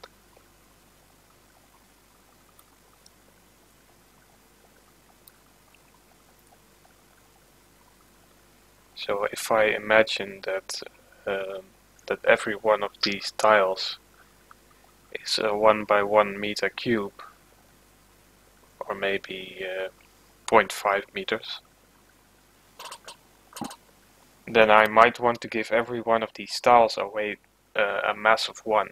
So if I imagine that um, that every one of these tiles is a one by one meter cube, or maybe uh, 0.5 meters, then I might want to give every one of these tiles away uh, a mass of 1,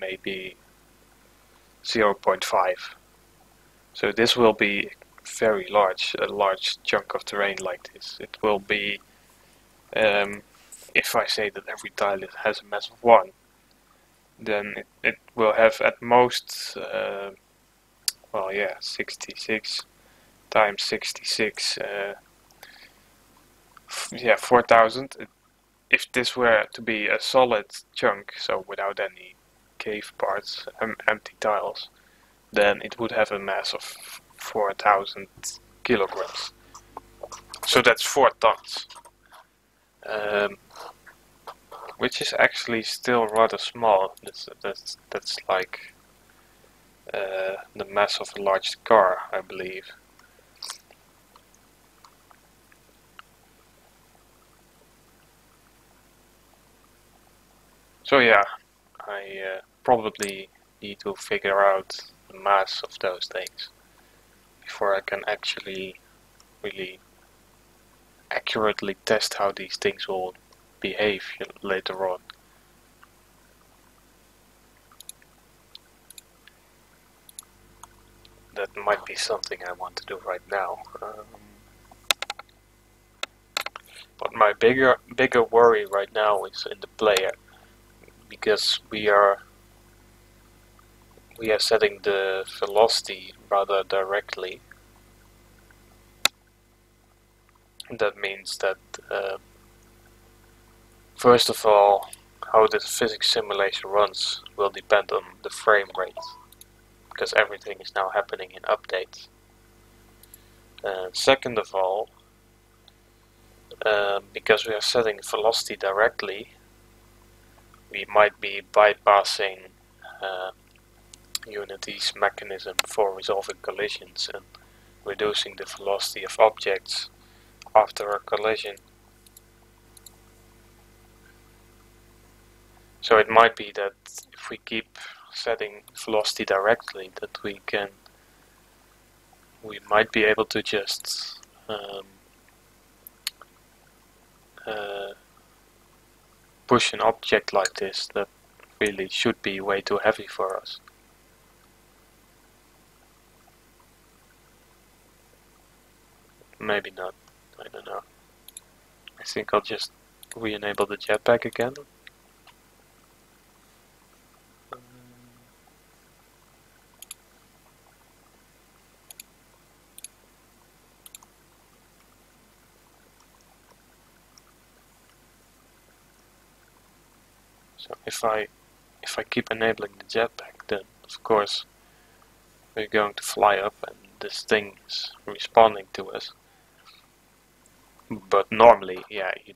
maybe 0.5. So this will be very large, a large chunk of terrain like this. It will be, um, if I say that every tile has a mass of 1, then it, it will have at most, uh, well yeah, 66 times 66, uh, yeah, 4000. If this were to be a solid chunk, so without any cave parts, um, empty tiles, then it would have a mass of 4,000 kilograms. So that's 4 tons. Um, which is actually still rather small. That's, that's, that's like uh, the mass of a large car, I believe. So yeah, I uh, probably need to figure out the mass of those things before I can actually really accurately test how these things will behave later on. That might be something I want to do right now. Um, but my bigger bigger worry right now is in the player because we are we are setting the velocity rather directly. That means that uh, first of all how the physics simulation runs will depend on the frame rate because everything is now happening in updates. Uh, second of all, uh, because we are setting velocity directly, we might be bypassing uh, Unity's mechanism for resolving collisions and reducing the velocity of objects after a collision. So it might be that if we keep setting velocity directly that we can we might be able to just um, uh, push an object like this that really should be way too heavy for us. Maybe not. I don't know. I think I'll just re-enable the jetpack again. So if I if I keep enabling the jetpack then of course we're going to fly up and this thing is responding to us but normally, yeah, you,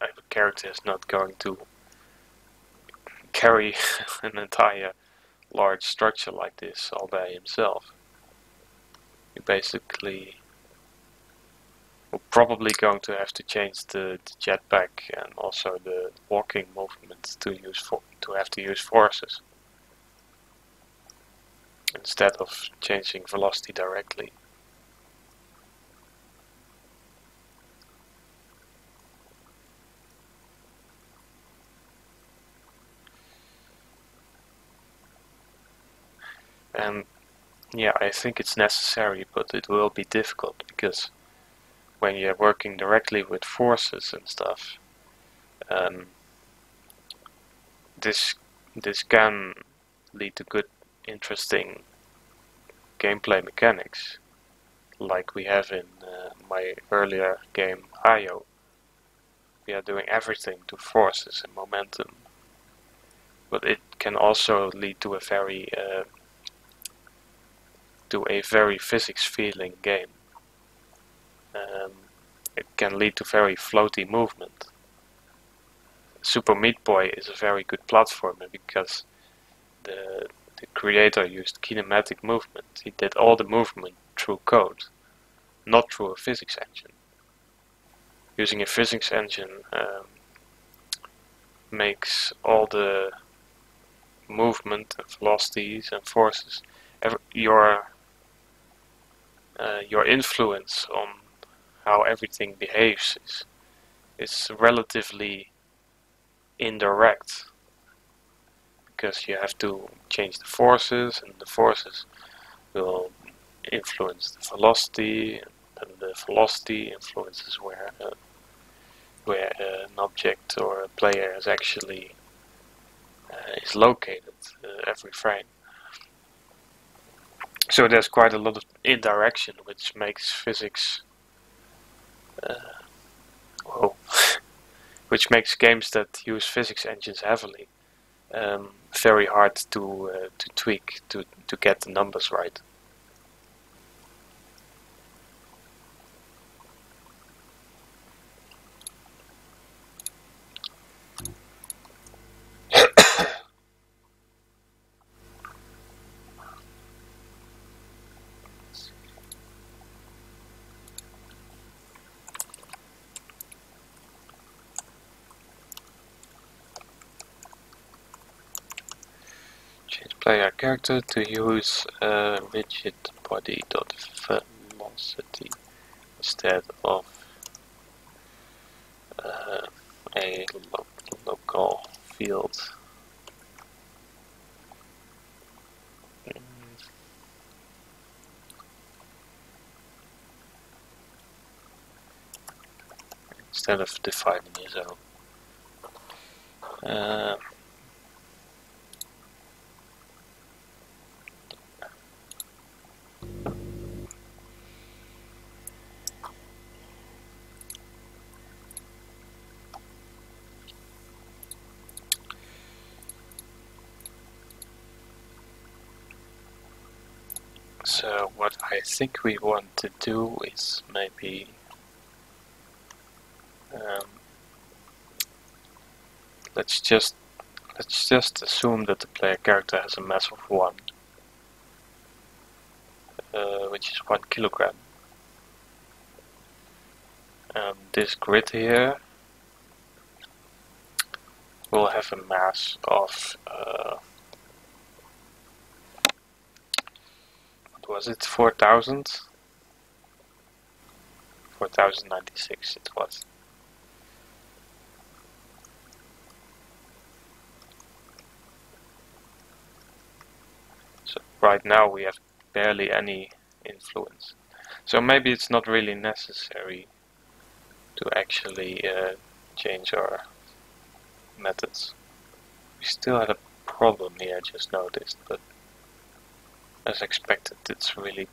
a character is not going to carry an entire large structure like this all by himself. You basically we're probably going to have to change the, the jetpack and also the walking movement to use for to have to use forces instead of changing velocity directly. And yeah, I think it's necessary, but it will be difficult because when you're working directly with forces and stuff, um, this this can lead to good, interesting gameplay mechanics, like we have in uh, my earlier game Ayo. We are doing everything to forces and momentum, but it can also lead to a very uh, to a very physics feeling game. Um, it can lead to very floaty movement. Super Meat Boy is a very good platformer because the, the creator used kinematic movement. He did all the movement through code, not through a physics engine. Using a physics engine um, makes all the movement and velocities and forces your uh, your influence on how everything behaves is, is relatively indirect because you have to change the forces and the forces will influence the velocity and the velocity influences where uh, where uh, an object or a player is actually uh, is located uh, every frame so there's quite a lot of indirection, which makes physics, uh, whoa, which makes games that use physics engines heavily um, very hard to uh, to tweak to to get the numbers right. Player character to use a rigid body dot velocity instead of uh, a lo local field. Instead of defining his own. Uh, So what I think we want to do is maybe um, let's just let's just assume that the player character has a mass of 1, uh, which is 1 kilogram. And this grid here will have a mass of, uh, what was it, 4000? 4096 it was. So right now we have barely any influence. So maybe it's not really necessary to actually uh, change our methods. We still had a problem here, I just noticed, but as expected it's really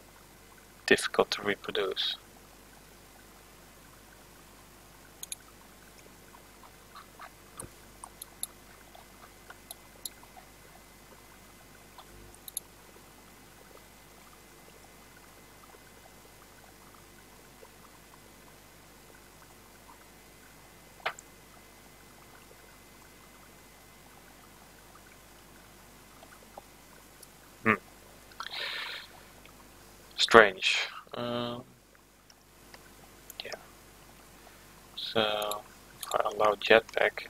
difficult to reproduce. Strange. Um, yeah. So if I allow jetpack,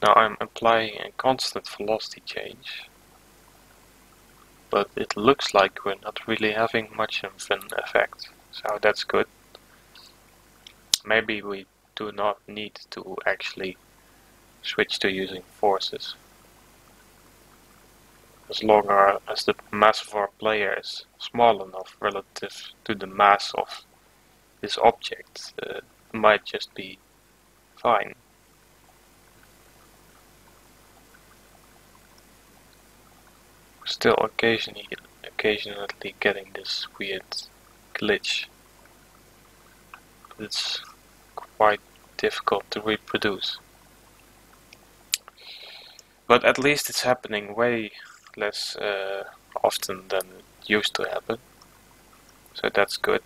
now I'm applying a constant velocity change. But it looks like we're not really having much of an effect. So that's good. Maybe we do not need to actually switch to using forces as long as the mass of our player is small enough relative to the mass of this object, uh, might just be fine. Still occasionally, occasionally getting this weird glitch. It's quite difficult to reproduce. But at least it's happening way less uh, often than used to happen. So that's good.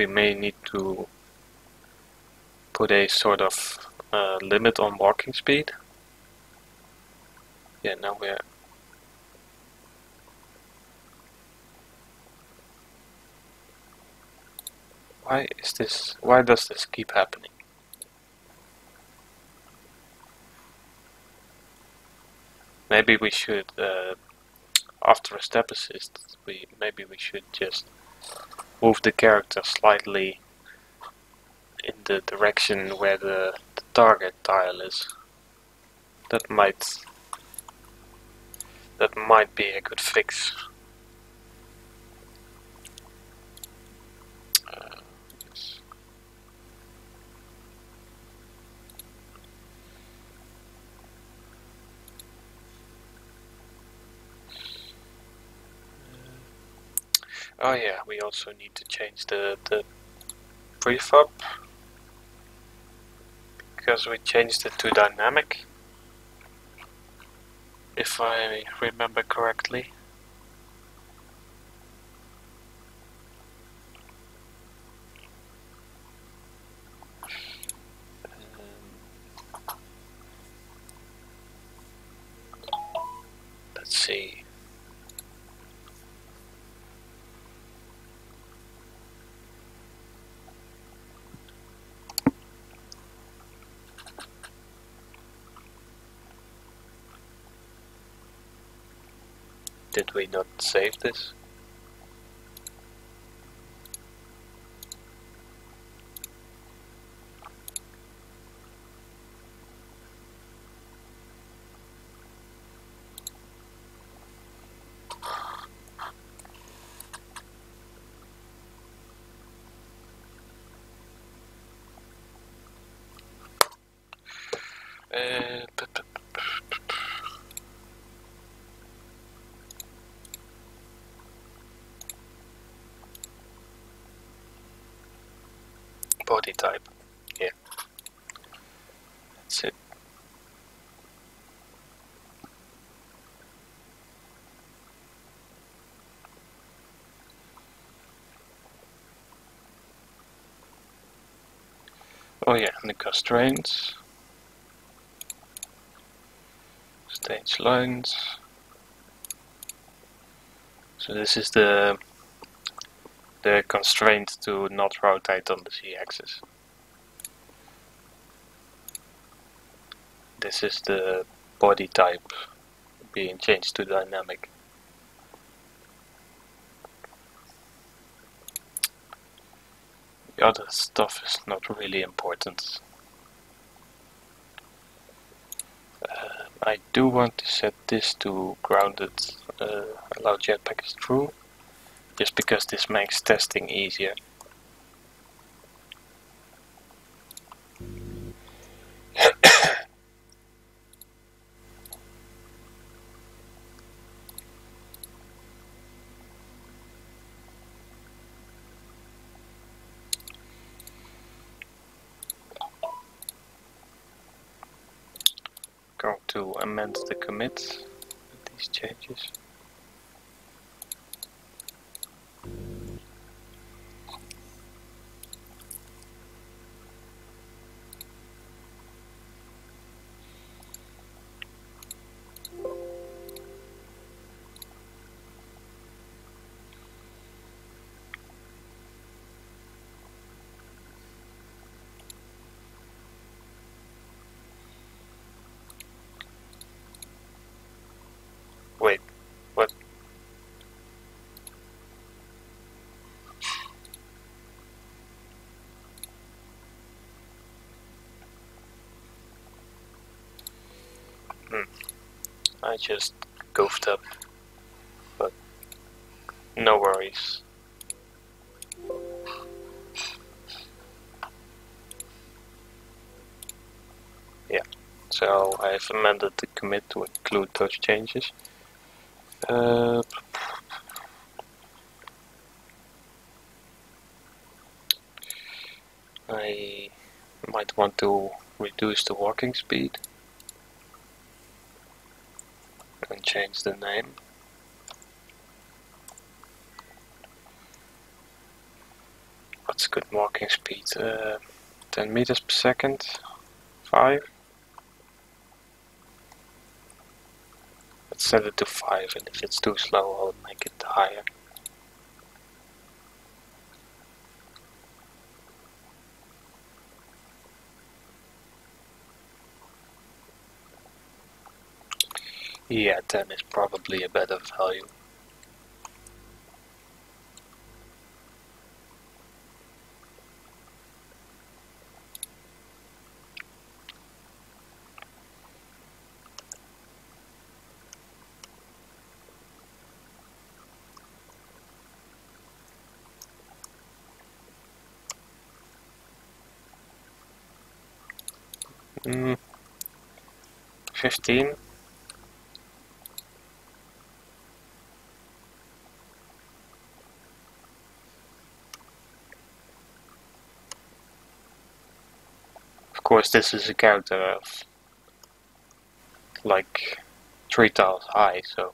we may need to put a sort of uh, limit on walking speed yeah, now we're Why is this, why does this keep happening? Maybe we should, uh, after a step assist, we maybe we should just move the character slightly in the direction where the, the target tile is. That might that might be a good fix. Uh, oh yeah, we also need to change the, the prefab because we changed it to dynamic if I remember correctly. Um, let's see. Did we not save this? Uh, type. Yeah. That's it. Oh yeah, and the constraints. Stage lines. So this is the the constraint to not rotate on the z-axis. This is the body type being changed to dynamic. The other stuff is not really important. Uh, I do want to set this to grounded, uh, allow jetpack through, just because this makes testing easier. going to amend the commit with these changes. Wait, what? Hmm. I just goofed up, but no worries. Yeah, so I've amended the commit to include those changes. Uh, I might want to reduce the walking speed and change the name. What's good walking speed? Uh, 10 meters per second? 5? Let's set it to 5 and if it's too slow I'll make it higher. Yeah, 10 is probably a better value. Mm, 15. Of course, this is a character of like three tiles high, so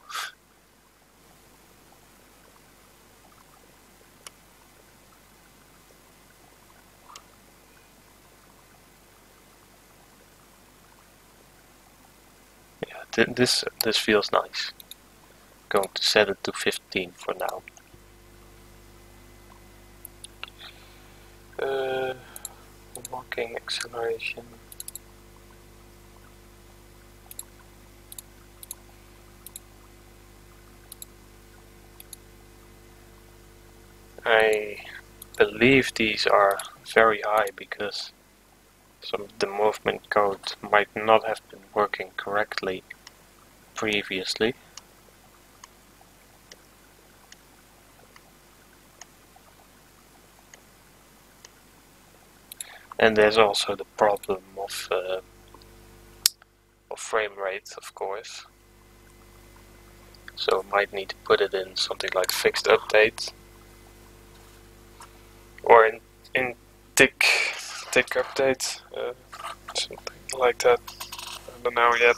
yeah, th this this feels nice. Going to set it to 15 for now. Uh, acceleration. I believe these are very high because some of the movement code might not have been working correctly previously. And there's also the problem of, uh, of frame rate, of course. So I might need to put it in something like fixed update. Or in, in tick, tick update, uh, something like that. I don't know yet.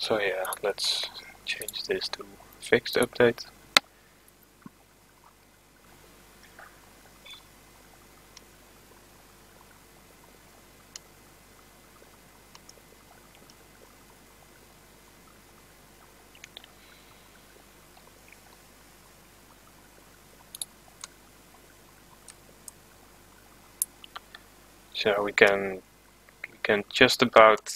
So yeah, let's change this to fixed update. So we can we can just about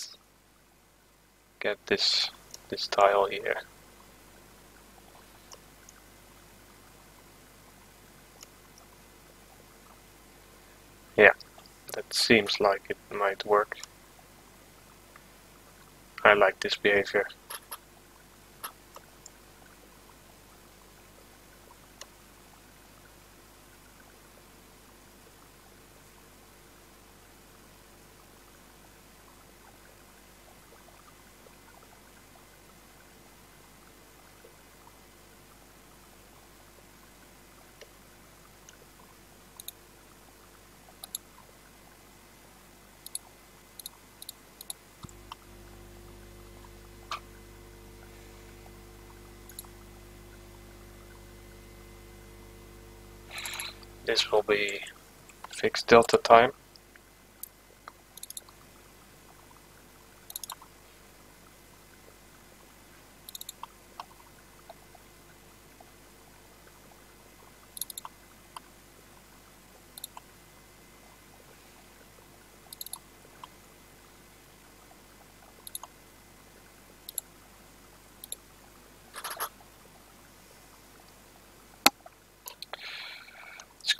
get this this tile here. Yeah, that seems like it might work. I like this behavior. This will be fixed delta time.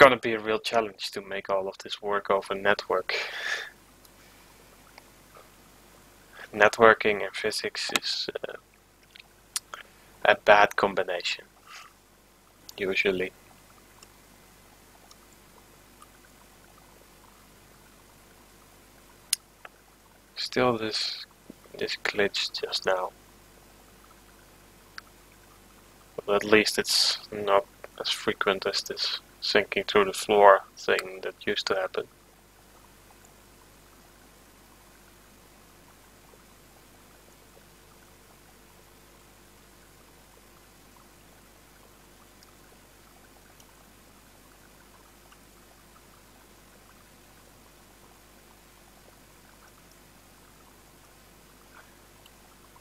It's gonna be a real challenge to make all of this work over network. Networking and physics is uh, a bad combination, usually. Still this this glitch just now. But at least it's not as frequent as this sinking through the floor thing that used to happen.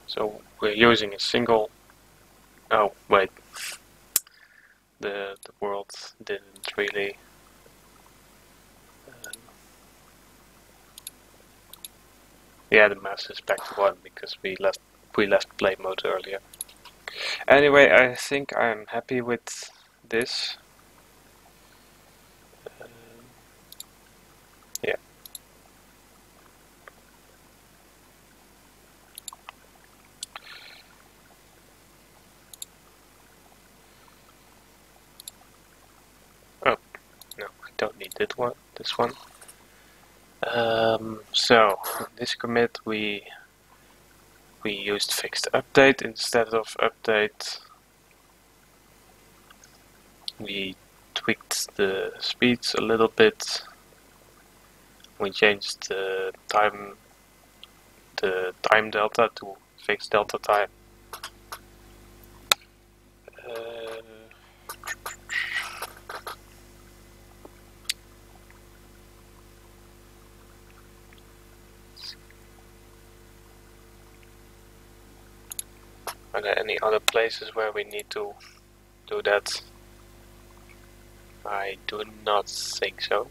So we're using a single. Oh wait, the the world didn't really. Um, yeah, the mouse is back to one because we left we left play mode earlier. Anyway, I think I'm happy with this. Um, yeah. Oh, no, I don't need that one. This one. Um, so this commit we we used fixed update instead of update. We tweaked the speeds a little bit. We changed the time the time delta to fixed delta time. Uh, Are there any other places where we need to do that? I do not think so.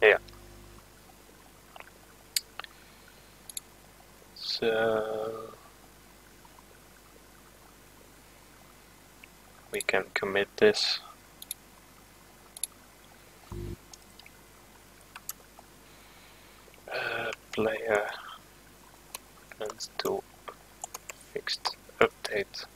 Yeah. So we can commit this. Uh, player and to fixed update.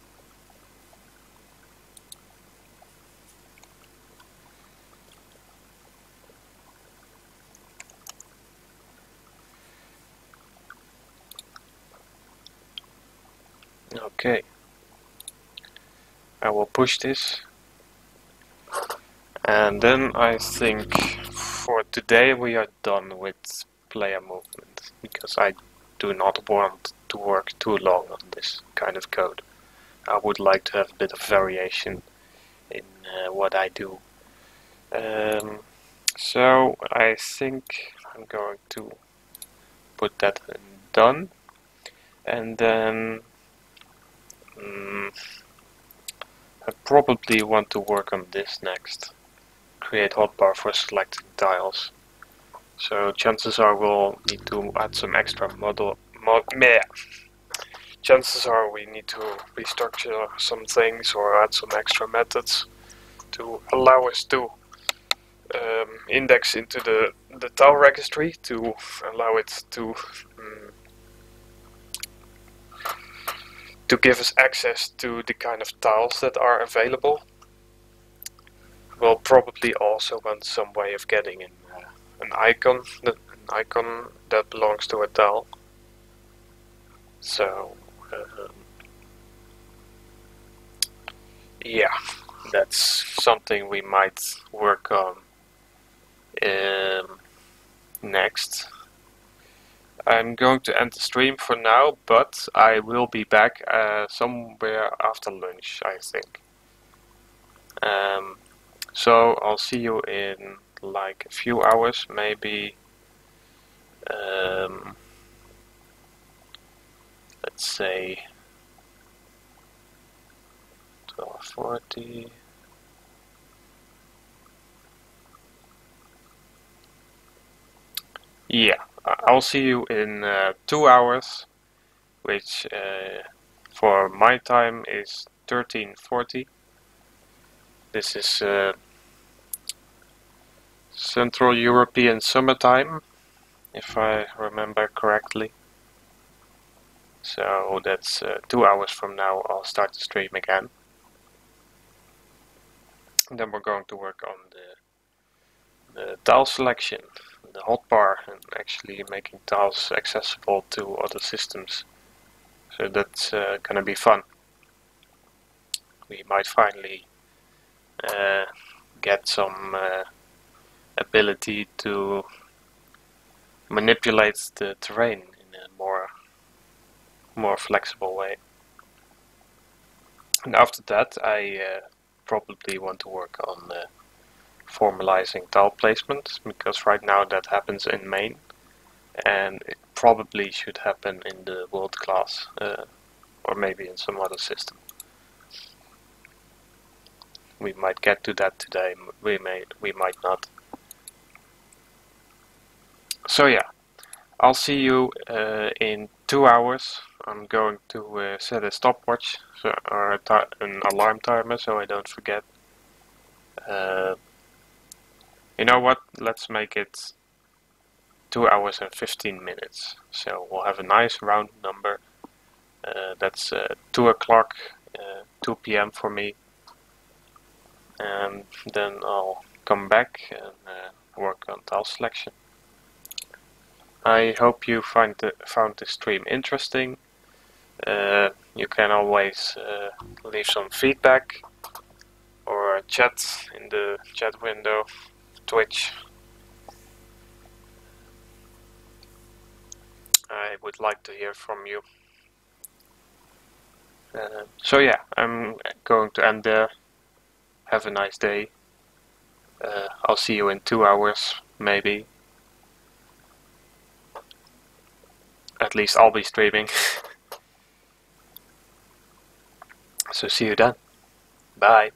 Okay. I will push this And then I think for today we are done with player movement because I do not want to work too long on this kind of code. I would like to have a bit of variation in uh, what I do. Um, so I think I'm going to put that in done and then um, I probably want to work on this next create hotbar for selecting tiles so chances are we'll need to add some extra model mod meh. chances are we need to restructure some things or add some extra methods to allow us to um, index into the, the tile registry to allow it to um, to give us access to the kind of tiles that are available. We'll probably also want some way of getting uh, an icon, an icon that belongs to a tile. So, um, yeah, that's something we might work on um, next. I'm going to end the stream for now, but I will be back uh, somewhere after lunch, I think. Um, so I'll see you in like a few hours, maybe. Um, let's say 1240. Yeah, I'll see you in uh, two hours, which uh, for my time is 1340. This is uh, Central European summertime, if I remember correctly. So that's uh, two hours from now I'll start the stream again. And then we're going to work on the, the tile selection the hotbar and actually making tiles accessible to other systems. So that's uh, gonna be fun. We might finally uh, get some uh, ability to manipulate the terrain in a more more flexible way. And after that I uh, probably want to work on formalizing tile placement because right now that happens in main and it probably should happen in the world class uh, or maybe in some other system. We might get to that today, we may, we might not. So yeah, I'll see you uh, in two hours. I'm going to uh, set a stopwatch so, or a an alarm timer so I don't forget. Uh, you know what? Let's make it 2 hours and 15 minutes. So we'll have a nice round number. Uh, that's uh, 2 o'clock, uh, 2 p.m. for me. And then I'll come back and work on tile selection. I hope you find the, found the stream interesting. Uh, you can always uh, leave some feedback or chat in the chat window Twitch. I would like to hear from you. Uh, so yeah, I'm going to end there. Have a nice day. Uh, I'll see you in two hours, maybe. At least I'll be streaming. so see you then. Bye.